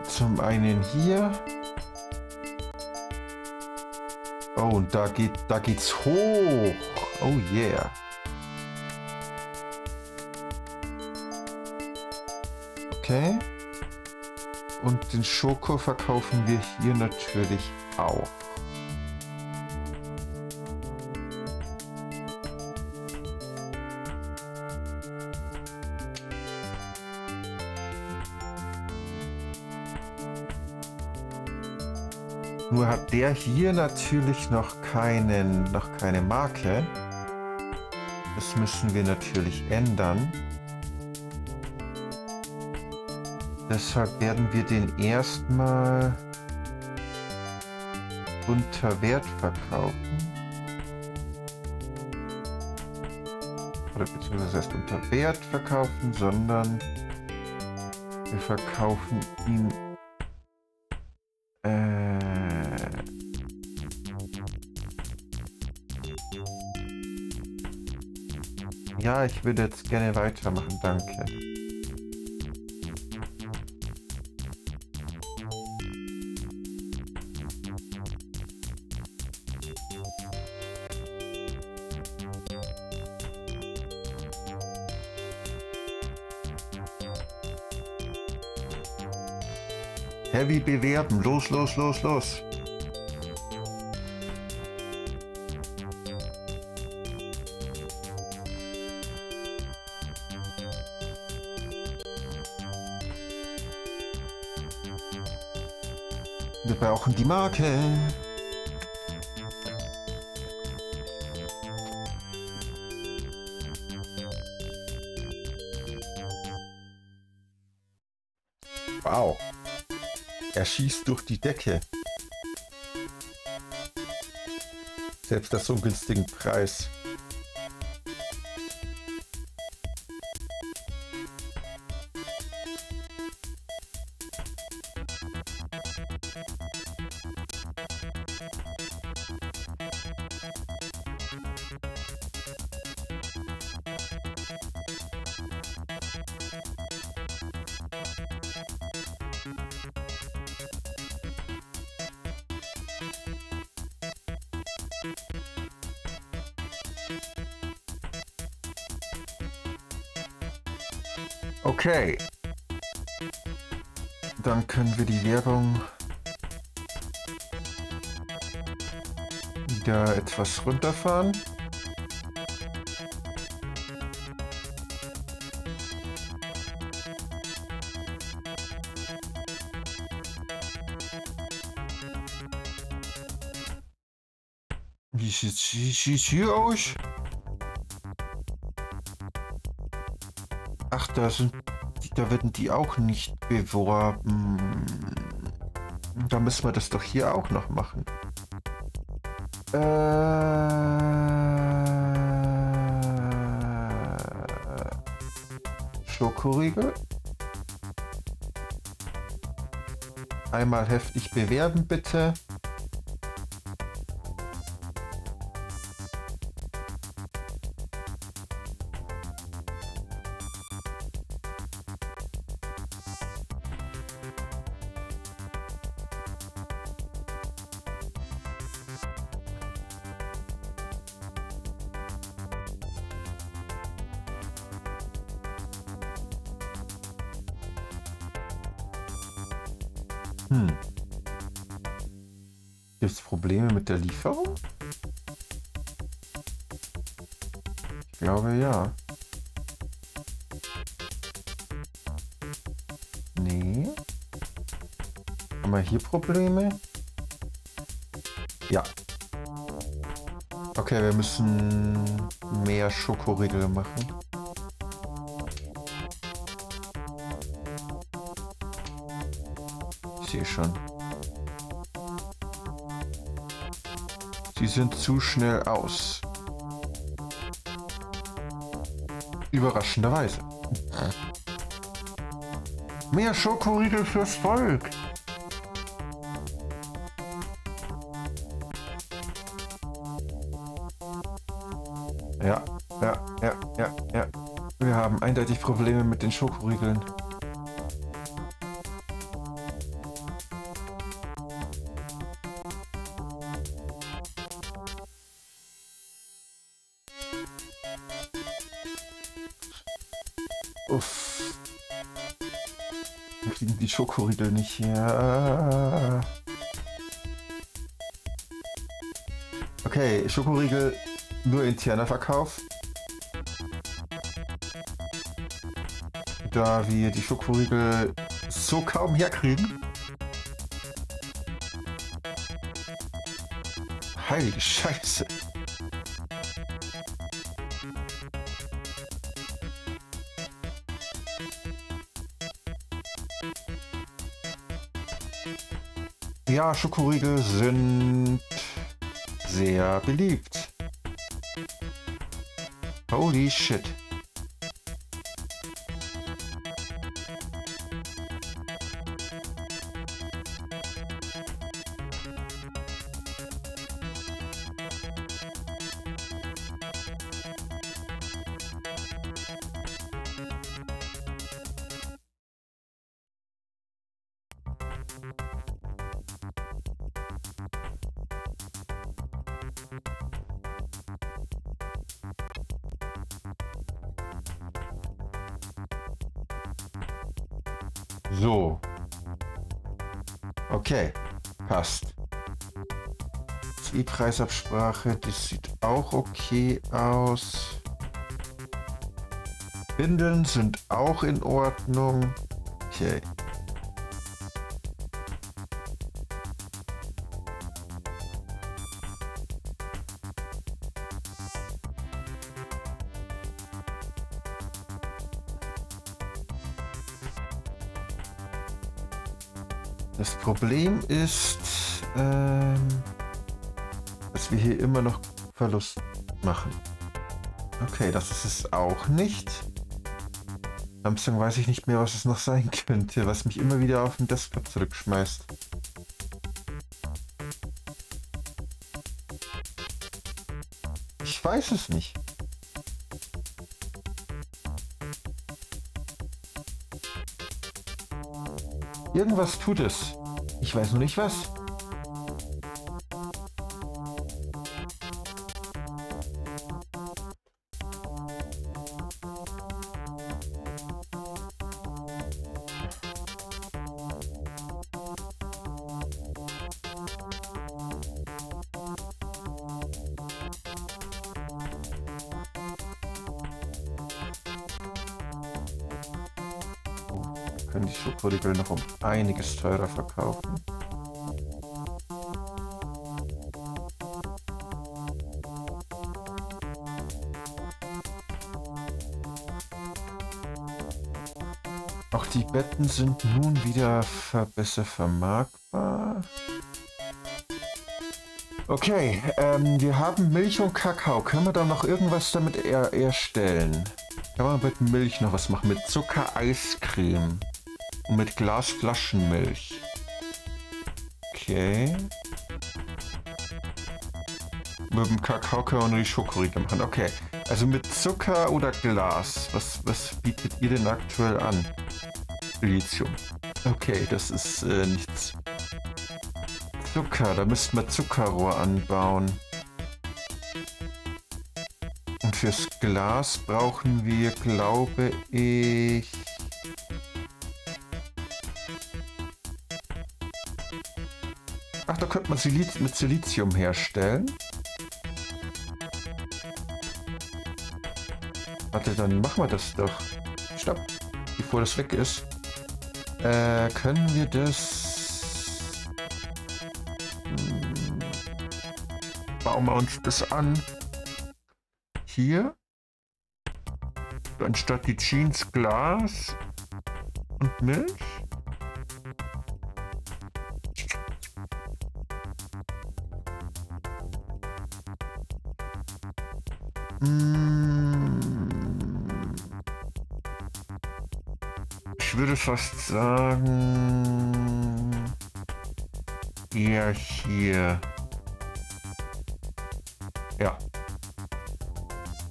Zum einen hier. Oh, und da geht, da geht's hoch. Oh yeah. Okay. Und den Schoko verkaufen wir hier natürlich auch. Nur hat der hier natürlich noch keinen, noch keine Marke. Das müssen wir natürlich ändern. Deshalb werden wir den erstmal unter Wert verkaufen. Oder beziehungsweise erst unter Wert verkaufen, sondern wir verkaufen ihn äh, Ja, ich würde jetzt gerne weitermachen, danke. Heavy bewerben. Los, los, los, los. Wir brauchen die Marke. Er schießt durch die Decke. Selbst das so günstigen Preis. Etwas runterfahren. Wie sieht es hier aus? Ach, da sind, da werden die auch nicht beworben. Da müssen wir das doch hier auch noch machen. Äh, Schokoriegel. Einmal heftig bewerben, bitte. Hier Probleme? Ja. Okay, wir müssen mehr Schokoriegel machen. sehe schon. Sie sind zu schnell aus. Überraschenderweise. Mehr Schokoriegel fürs Volk. Eindeutig Probleme mit den Schokoriegeln. Uff. Wir kriegen die Schokoriegel nicht her. Okay, Schokoriegel nur interner Verkauf. Da wir die Schokoriegel so kaum herkriegen. Heilige Scheiße. Ja, Schokoriegel sind sehr beliebt. Holy shit. Preisabsprache, das sieht auch okay aus. Bindeln sind auch in Ordnung. Okay. Verlust machen. Okay, das ist es auch nicht. Samsung weiß ich nicht mehr, was es noch sein könnte, was mich immer wieder auf den Desktop zurückschmeißt. Ich weiß es nicht. Irgendwas tut es. Ich weiß nur nicht was. Einiges teurer verkaufen. Auch die Betten sind nun wieder besser vermarktbar. Okay, ähm, wir haben Milch und Kakao. Können wir da noch irgendwas damit er erstellen? Kann man mit Milch noch was machen? Mit Zucker, Eiscreme. Und mit Glasflaschenmilch. Okay. Mit dem Kakao können wir die Schokoriegel machen. Okay. Also mit Zucker oder Glas. Was, was bietet ihr denn aktuell an? Lithium. Okay, das ist äh, nichts. Zucker, da müssten wir Zuckerrohr anbauen. Und fürs Glas brauchen wir, glaube ich... könnte man Siliz mit Silizium herstellen. Warte, dann machen wir das doch. Stopp. Bevor das weg ist. Äh, können wir das... Hm. Bauen wir uns das an. Hier. Anstatt die Jeans Glas und Milch. Fast sagen... Ja, hier. Ja.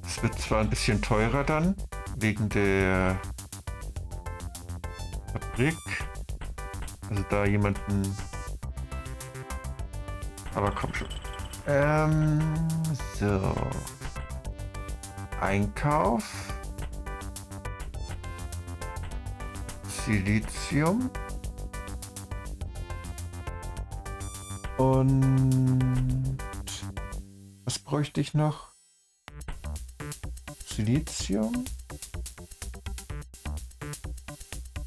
Es wird zwar ein bisschen teurer dann, wegen der Fabrik. Also da jemanden... Aber komm schon. Ähm, so. Einkauf. Silizium. Und was bräuchte ich noch? Silizium.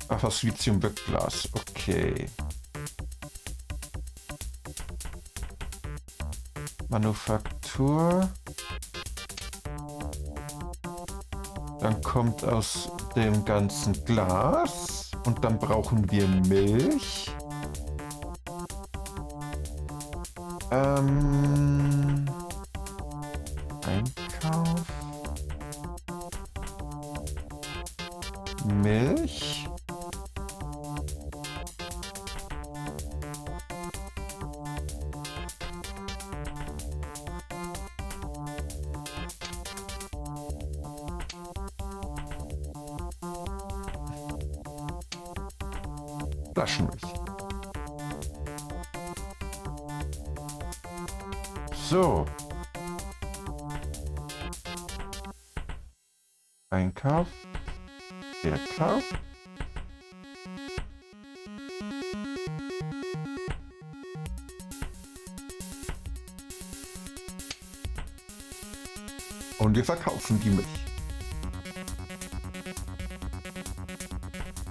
Ach, was Silizium Glas. Okay. Manufaktur. Dann kommt aus dem ganzen Glas. Und dann brauchen wir Milch. Ähm, Und wir verkaufen die Milch.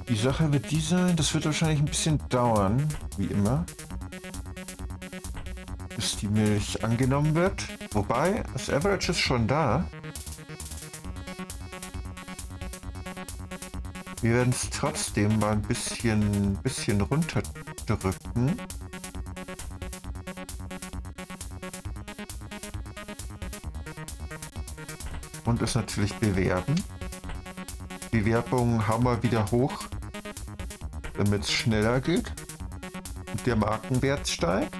Die Sache wird die sein, das wird wahrscheinlich ein bisschen dauern, wie immer. Bis die Milch angenommen wird. Wobei, das Average ist schon da. Wir werden es trotzdem mal ein bisschen, bisschen runterdrücken. Und es natürlich bewerben. Bewerbung haben wir wieder hoch, damit es schneller geht und der Markenwert steigt.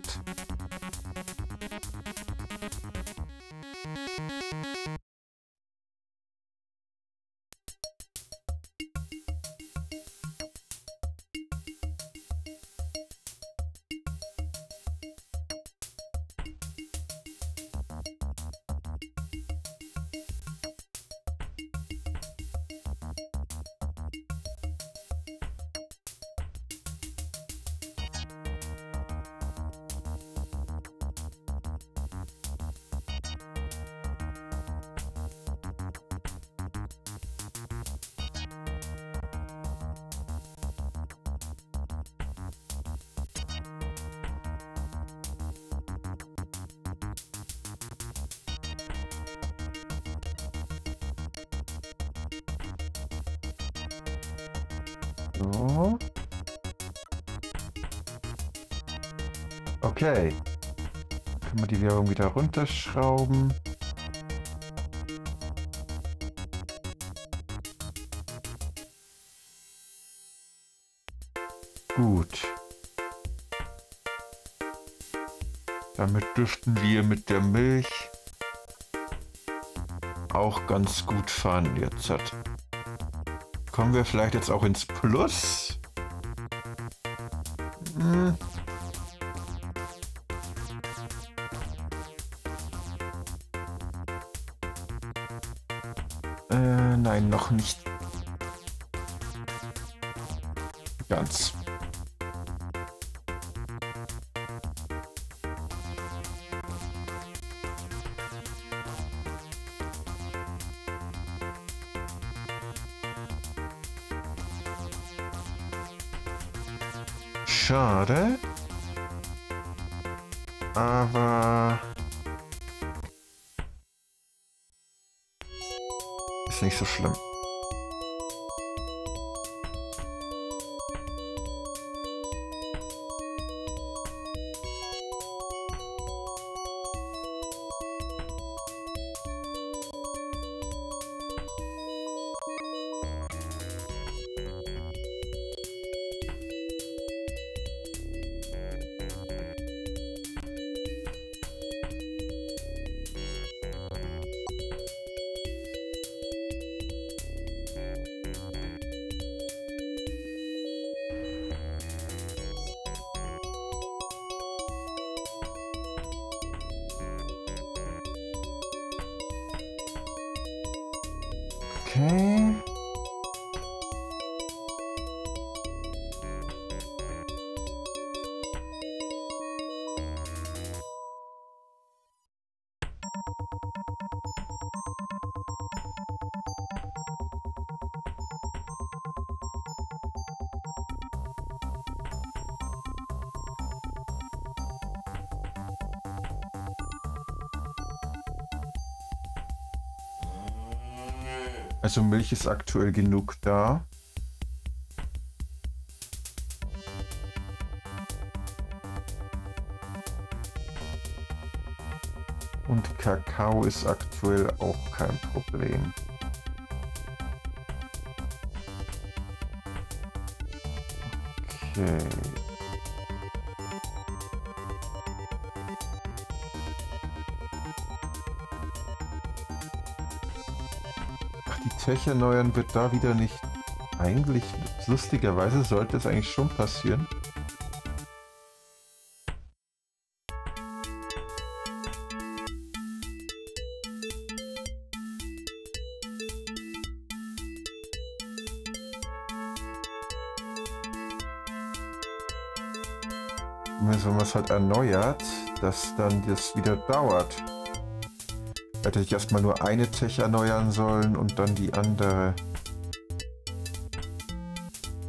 Wieder runterschrauben. Gut. Damit dürften wir mit der Milch auch ganz gut fahren jetzt. Kommen wir vielleicht jetzt auch ins Plus? Okay. Also Milch ist aktuell genug da. Und Kakao ist aktuell auch kein Problem. Okay. Zeche erneuern wird da wieder nicht. Eigentlich, lustigerweise sollte es eigentlich schon passieren. Wenn man es halt erneuert, dass dann das wieder dauert. Hätte ich erstmal nur eine Tech erneuern sollen und dann die andere.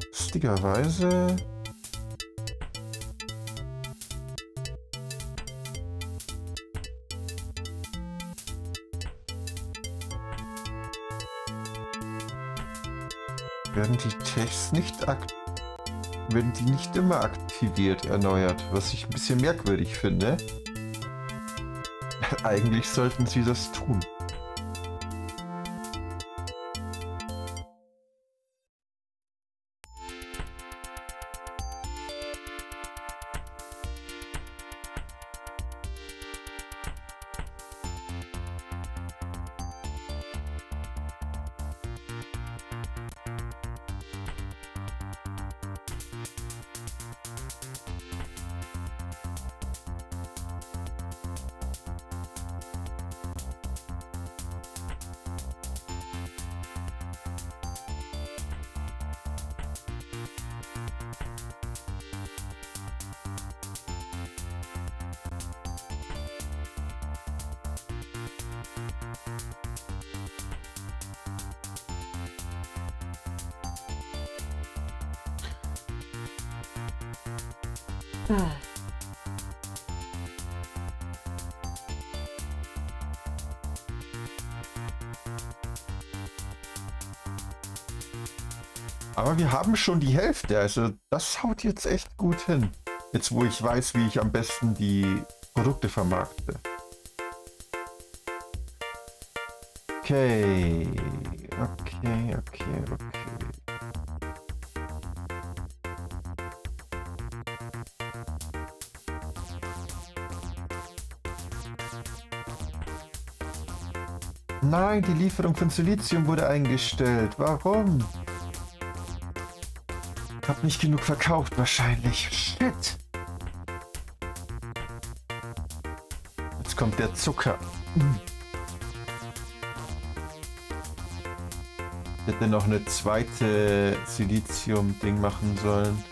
Lustigerweise... werden die Techs nicht ak werden die nicht immer aktiviert erneuert, was ich ein bisschen merkwürdig finde. Eigentlich sollten sie das tun. Haben schon die Hälfte, also das haut jetzt echt gut hin. Jetzt wo ich weiß, wie ich am besten die Produkte vermarkte. Okay, okay, okay, okay. Nein, die Lieferung von Silizium wurde eingestellt. Warum? Hab nicht genug verkauft wahrscheinlich. Shit. Jetzt kommt der Zucker. Ich hätte noch eine zweite Silizium-Ding machen sollen.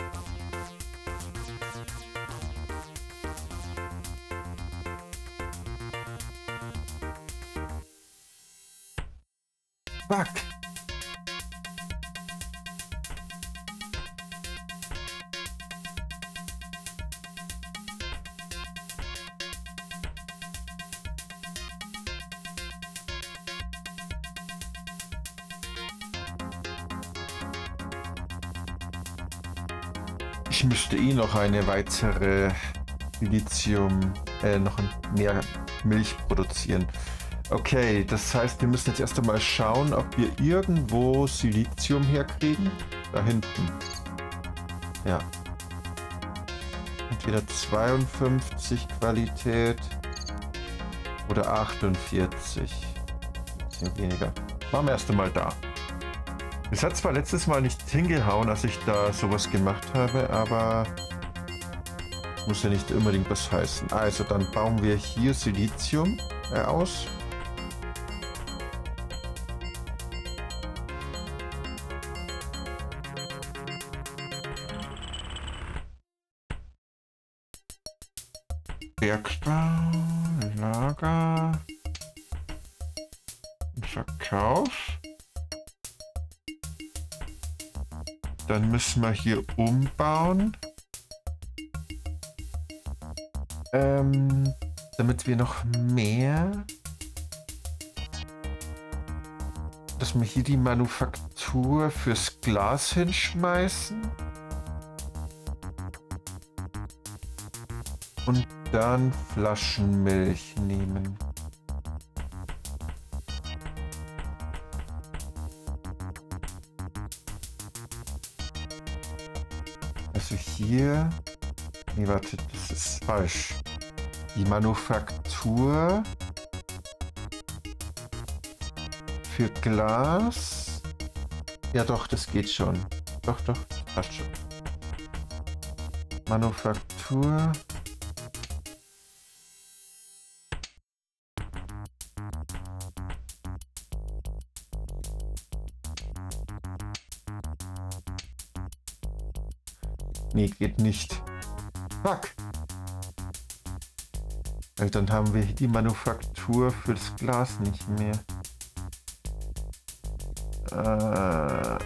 Weitere Lithium, äh, noch mehr Milch produzieren. Okay, das heißt, wir müssen jetzt erst einmal schauen, ob wir irgendwo Silizium herkriegen. Da hinten. Ja. Entweder 52 Qualität oder 48. Bisschen weniger. Machen wir erst einmal da. Es hat zwar letztes Mal nicht hingehauen, als ich da sowas gemacht habe, aber muss ja nicht unbedingt was heißen. Also dann bauen wir hier Silizium äh, aus. Werkbau, Lager, Verkauf. Dann müssen wir hier umbauen. Ähm, damit wir noch mehr... Dass wir hier die Manufaktur fürs Glas hinschmeißen. Und dann Flaschenmilch nehmen. Also hier... Nee, warte, das ist falsch. Die Manufaktur für Glas. Ja doch, das geht schon. Doch, doch, passt schon. Manufaktur. Nee, geht nicht. Fuck. Weil dann haben wir die Manufaktur fürs Glas nicht mehr. Äh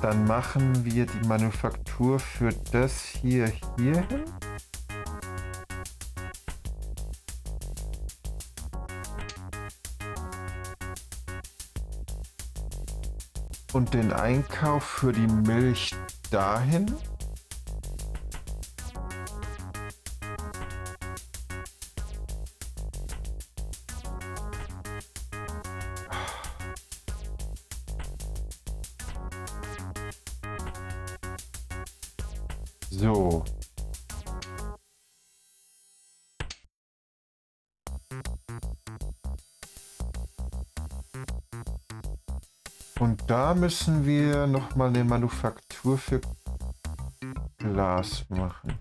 dann machen wir die Manufaktur für das hier hier hin. Und den Einkauf für die Milch dahin. So. Und da müssen wir noch mal eine Manufaktur für Glas machen.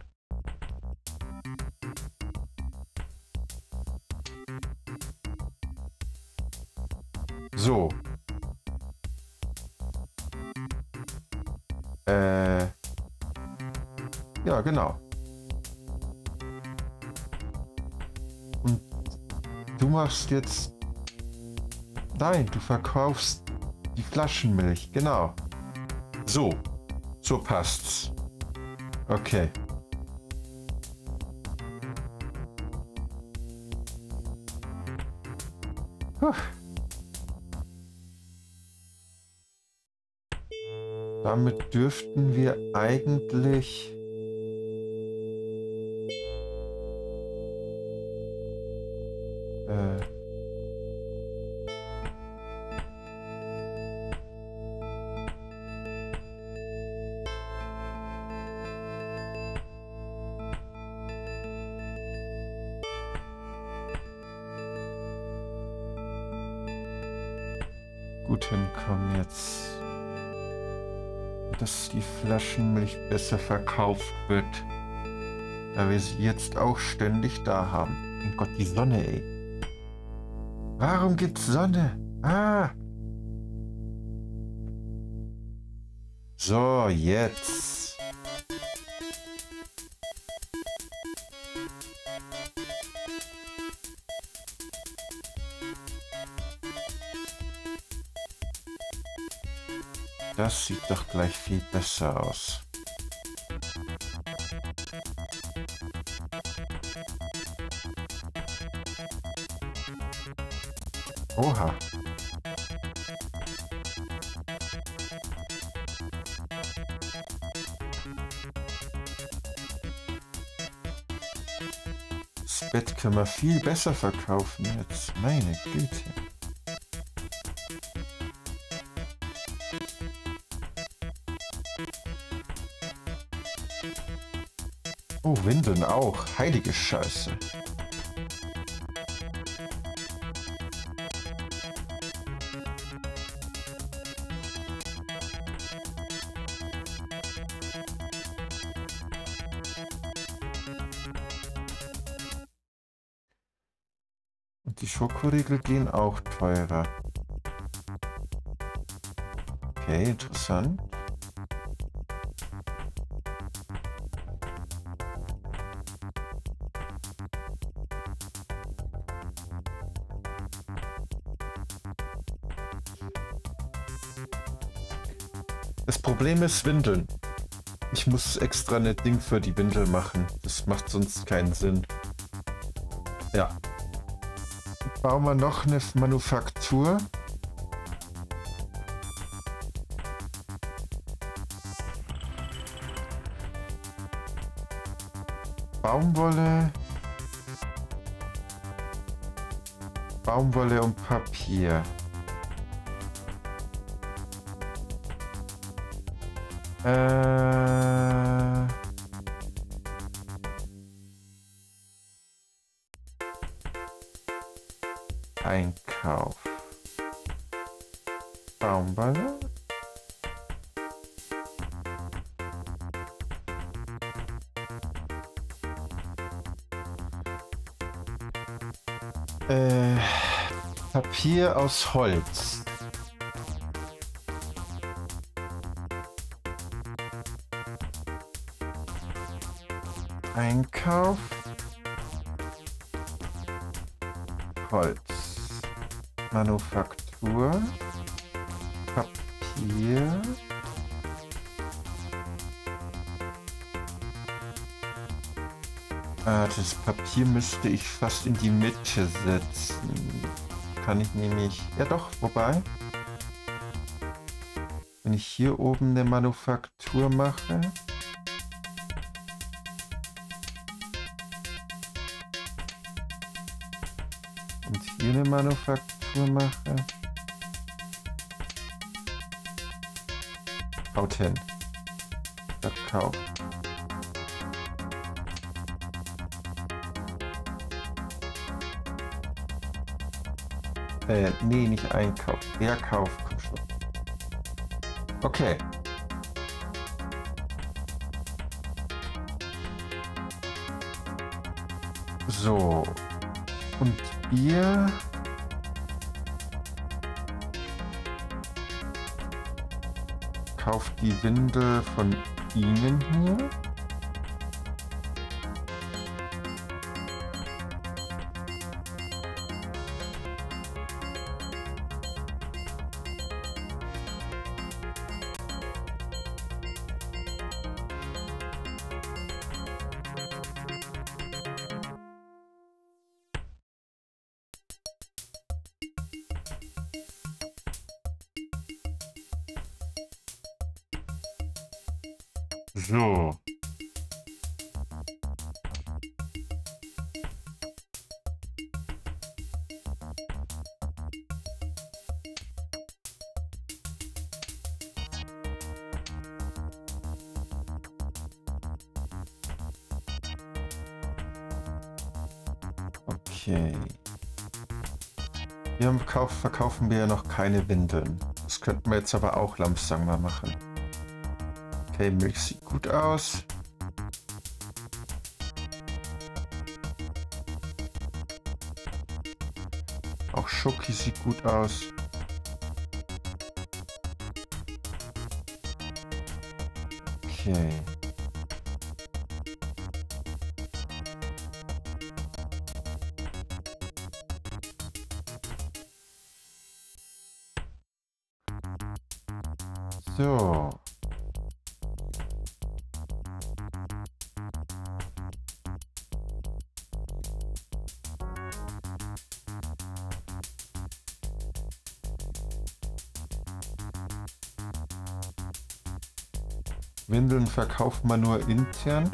So. Äh. Ja, genau. Und du machst jetzt... Nein, du verkaufst die Flaschenmilch, genau. So. So passt's. Okay. Puh. Damit dürften wir eigentlich... besser verkauft wird. Da wir sie jetzt auch ständig da haben. Mein Gott, die Sonne, ey. Warum gibt's Sonne? Ah! So, jetzt. Das sieht doch gleich viel besser aus. Können wir viel besser verkaufen jetzt. Meine Güte. Oh, Windeln auch. Heilige Scheiße. Schokoriegel gehen auch teurer. Okay, interessant. Das Problem ist Windeln. Ich muss extra ein Ding für die Windel machen. Das macht sonst keinen Sinn. Ja. Bauen wir noch eine Manufaktur. Baumwolle. Baumwolle und Papier. Äh... Einkauf. Baumwolle. Äh, Papier aus Holz. Einkauf. Holz. Manufaktur. Papier. Ah, das Papier müsste ich fast in die Mitte setzen. Kann ich nämlich... Ja doch, wobei... Wenn ich hier oben eine Manufaktur mache... Und hier eine Manufaktur mache... Haut hin. Verkauf. Äh, nee, nicht Einkauf. Verkauf. Komm schon. Okay. So. Und ihr... Kauft die Windel von Ihnen hier. Verkaufen wir ja noch keine Windeln. Das könnten wir jetzt aber auch langsam mal machen. Okay, Milch sieht gut aus. Auch Schoki sieht gut aus. Okay. So. Windeln verkauft man nur intern.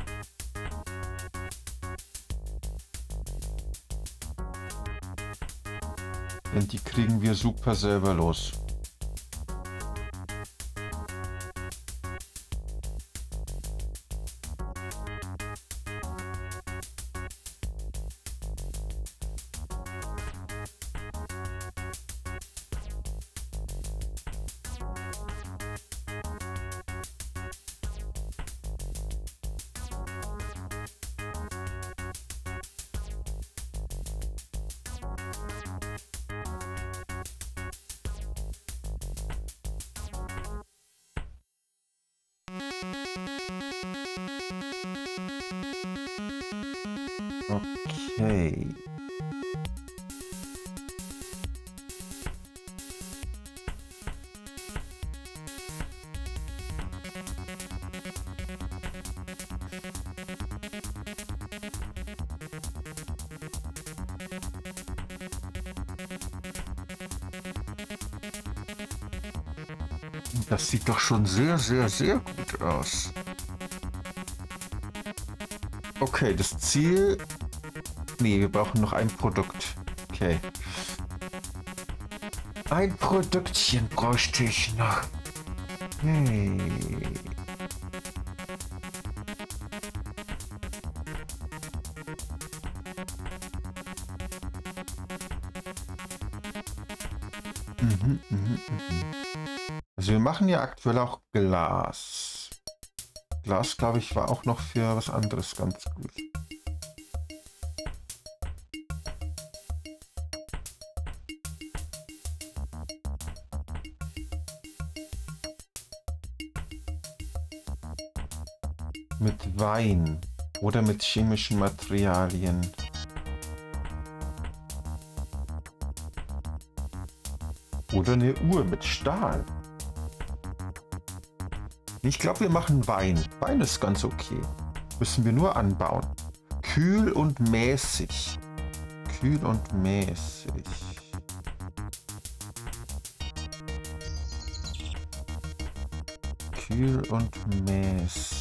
Denn die kriegen wir super selber los. Sieht doch schon sehr, sehr, sehr gut aus. Okay, das Ziel... Nee, wir brauchen noch ein Produkt. Okay. Ein Produktchen bräuchte ich noch. Hey. Ja aktuell auch Glas. Glas, glaube ich, war auch noch für was anderes ganz gut. Mit Wein. Oder mit chemischen Materialien. Oder eine Uhr mit Stahl. Ich glaube, wir machen Wein. Wein ist ganz okay. Müssen wir nur anbauen. Kühl und mäßig. Kühl und mäßig. Kühl und mäßig.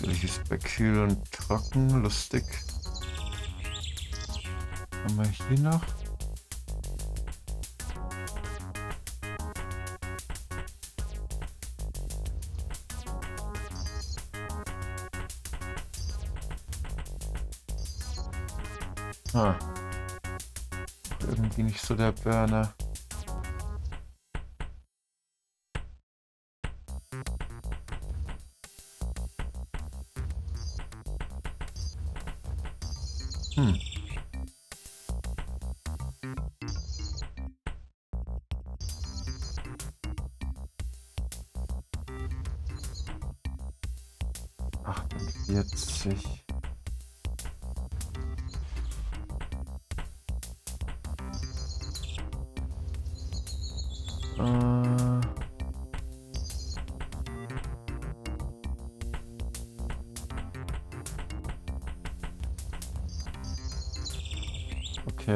Natürlich ist bei kühl und trocken lustig. Haben wir hier noch? Ah. Irgendwie nicht so der Burner.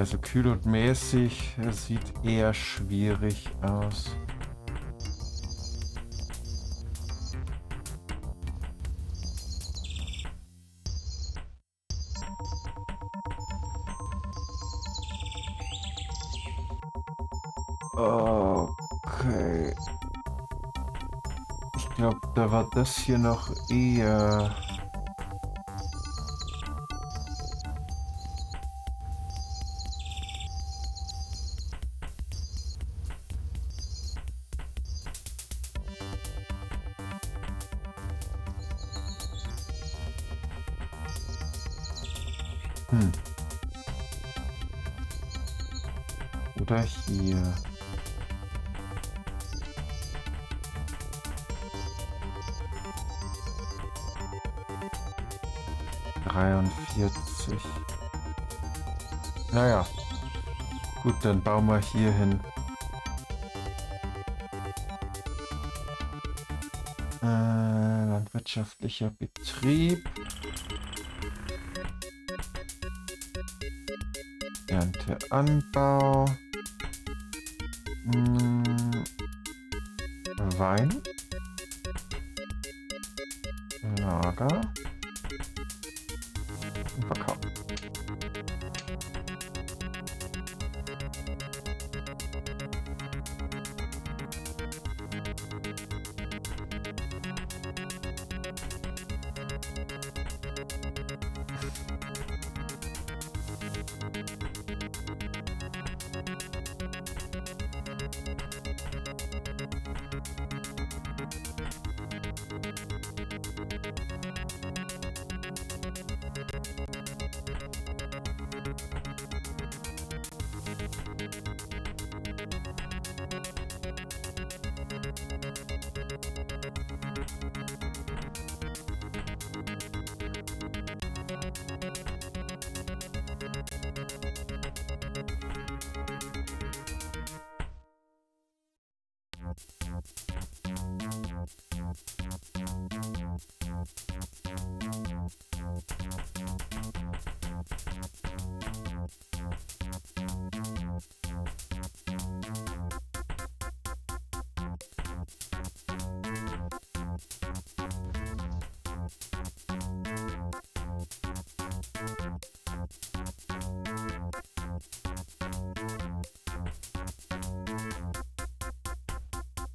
Also kühl und mäßig sieht eher schwierig aus. Okay. Ich glaube, da war das hier noch eher... wir hier hin. Äh, landwirtschaftlicher Betrieb. Ernteanbau. Hm,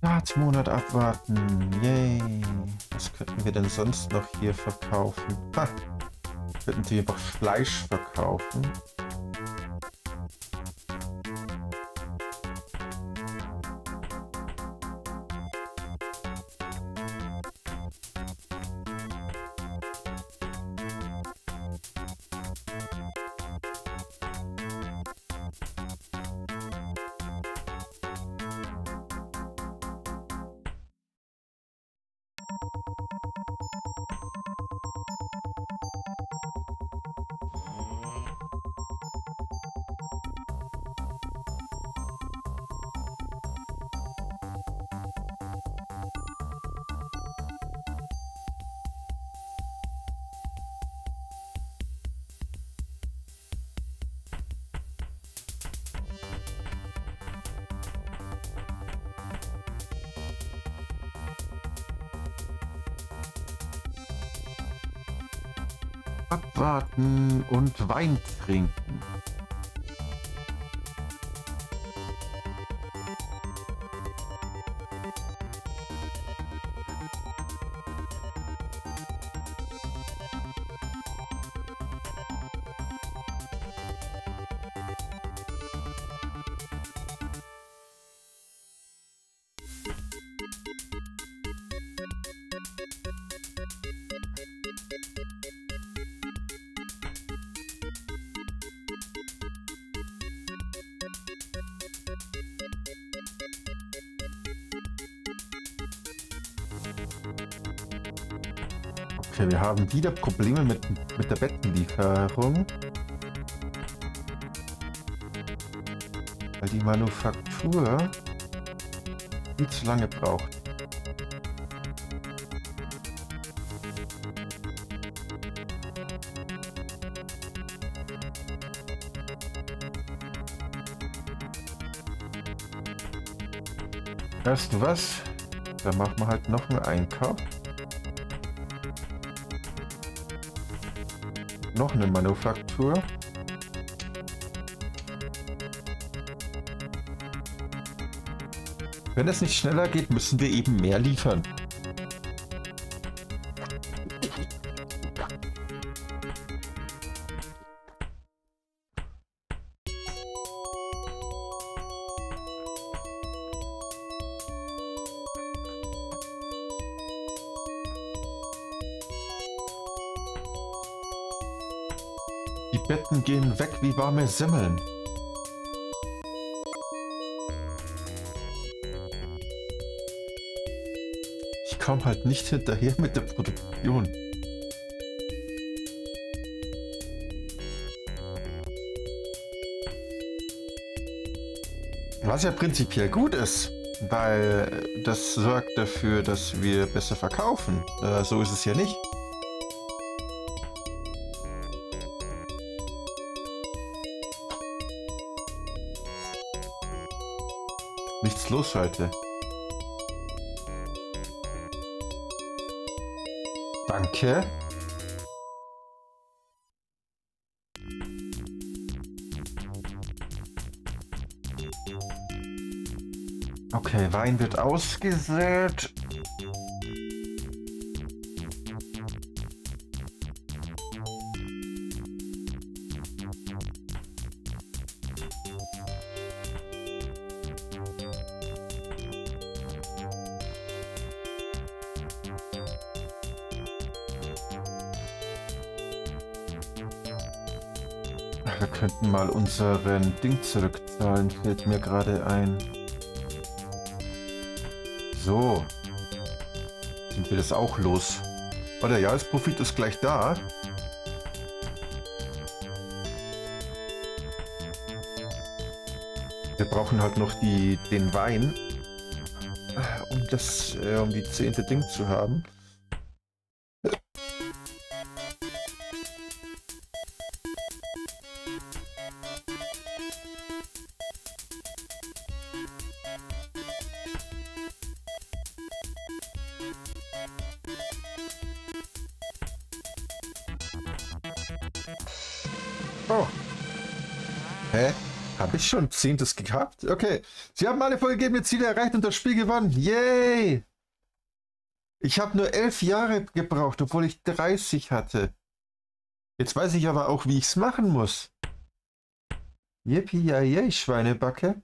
Startmonat abwarten. Yay. Was könnten wir denn sonst noch hier verkaufen? Ha. Könnten wir einfach Fleisch verkaufen. Wein. Haben wieder Probleme mit, mit der Bettenlieferung. Weil die Manufaktur viel zu lange braucht. Weißt du was? Dann machen wir halt noch einen Einkauf. Noch eine Manufaktur. Wenn es nicht schneller geht, müssen wir eben mehr liefern. Betten gehen weg wie warme Semmeln. Ich komme halt nicht hinterher mit der Produktion. Was ja prinzipiell gut ist, weil das sorgt dafür, dass wir besser verkaufen. Äh, so ist es ja nicht. Los heute. Danke. Okay, Wein wird ausgesät. Unseren Ding zurückzahlen, fällt mir gerade ein. So. Sind wir das auch los? Oh, der Jahresprofit ist gleich da. Wir brauchen halt noch die, den Wein, um das, äh, um die zehnte Ding zu haben. Schon zehntes gehabt? Okay. Sie haben alle vorgegebenen Ziele erreicht und das Spiel gewonnen. Yay! Ich habe nur elf Jahre gebraucht, obwohl ich 30 hatte. Jetzt weiß ich aber auch, wie ich es machen muss. Yippie, yay, Schweinebacke.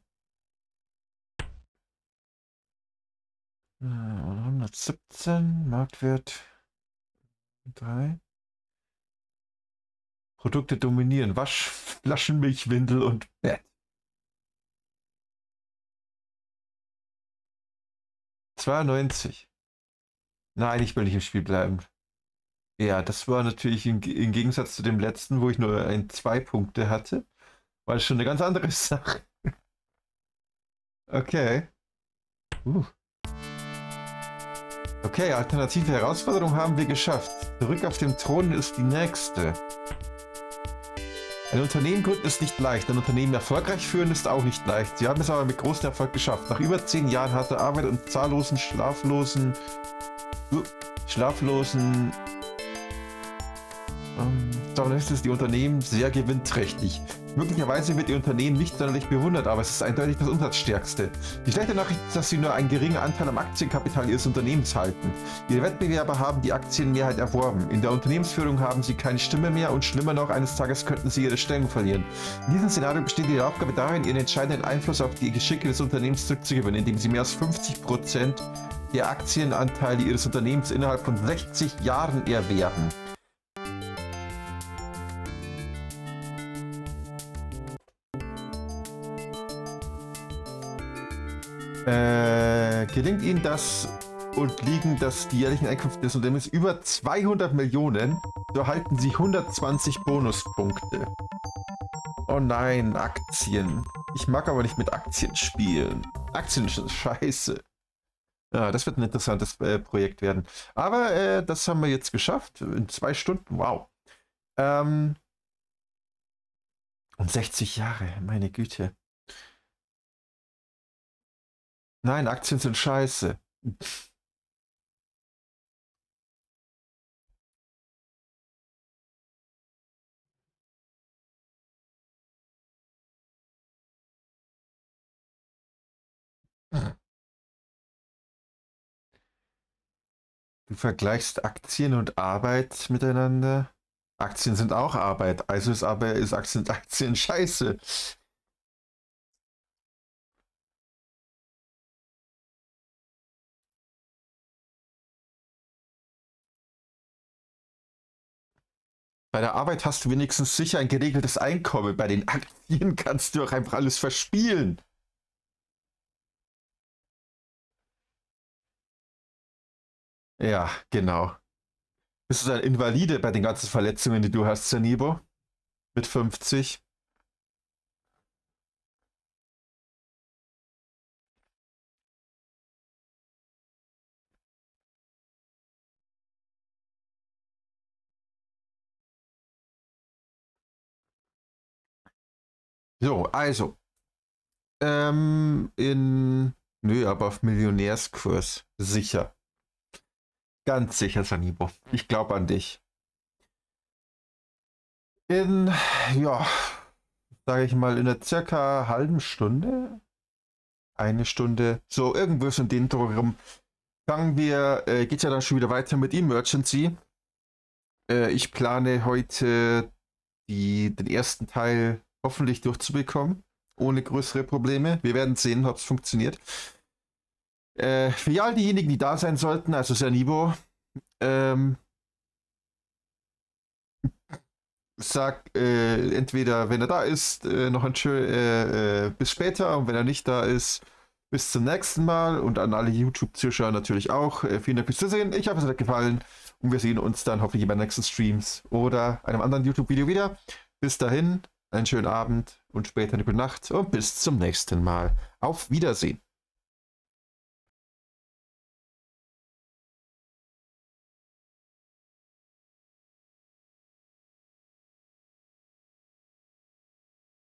117, Marktwert 3. Produkte dominieren. Waschflaschen, Milchwindel und Bett. 92. Nein, ich will nicht im Spiel bleiben. Ja, das war natürlich im, im Gegensatz zu dem letzten, wo ich nur ein zwei Punkte hatte, war schon eine ganz andere Sache. Okay. Uh. Okay, alternative Herausforderung haben wir geschafft. Zurück auf dem Thron ist die nächste. Ein Unternehmen gründen ist nicht leicht, ein Unternehmen erfolgreich führen ist auch nicht leicht. Sie haben es aber mit großem Erfolg geschafft. Nach über zehn Jahren harter Arbeit und zahllosen, schlaflosen, schlaflosen ähm, darum ist es die Unternehmen sehr gewinnträchtig. Möglicherweise wird Ihr Unternehmen nicht sonderlich bewundert, aber es ist eindeutig das Umsatzstärkste. Die schlechte Nachricht ist, dass Sie nur einen geringen Anteil am Aktienkapital Ihres Unternehmens halten. Ihre Wettbewerber haben die Aktienmehrheit erworben. In der Unternehmensführung haben Sie keine Stimme mehr und schlimmer noch, eines Tages könnten Sie Ihre Stellung verlieren. In diesem Szenario besteht Ihre Aufgabe darin, Ihren entscheidenden Einfluss auf die Geschicke des Unternehmens zurückzugewinnen, indem Sie mehr als 50% der Aktienanteile Ihres Unternehmens innerhalb von 60 Jahren erwerben. Äh, gelingt Ihnen das und liegen das die jährlichen Einkünfte des Unternehmens über 200 Millionen, so erhalten Sie 120 Bonuspunkte. Oh nein, Aktien. Ich mag aber nicht mit Aktien spielen. Aktien sind scheiße. Ja, das wird ein interessantes äh, Projekt werden. Aber äh, das haben wir jetzt geschafft. In zwei Stunden. Wow. Ähm, und 60 Jahre, meine Güte. Nein, Aktien sind scheiße. Du vergleichst Aktien und Arbeit miteinander. Aktien sind auch Arbeit, also ist aber ist Aktien, Aktien scheiße. Bei der Arbeit hast du wenigstens sicher ein geregeltes Einkommen. Bei den Aktien kannst du auch einfach alles verspielen. Ja, genau. Bist du dann Invalide bei den ganzen Verletzungen, die du hast, Sanibo? Mit 50? So, also. Ähm, in. Nö, aber auf Millionärskurs. Sicher. Ganz sicher, Sanibo. Ich glaube an dich. In, ja, sage ich mal, in einer circa halben Stunde, eine Stunde, so irgendwo in den Dreh fangen wir, äh, geht ja dann schon wieder weiter mit Emergency. Äh, ich plane heute die, den ersten Teil hoffentlich durchzubekommen, ohne größere Probleme. Wir werden sehen, ob es funktioniert. Äh, für all diejenigen, die da sein sollten, also Sanibo, ähm, sag äh, entweder, wenn er da ist, äh, noch ein schön äh, äh, bis später und wenn er nicht da ist, bis zum nächsten Mal und an alle YouTube-Zuschauer natürlich auch. Äh, vielen Dank fürs Zusehen. Ich hoffe, es hat gefallen und wir sehen uns dann hoffentlich bei nächsten Streams oder einem anderen YouTube-Video wieder. Bis dahin, einen schönen Abend und später eine gute Nacht und bis zum nächsten Mal. Auf Wiedersehen.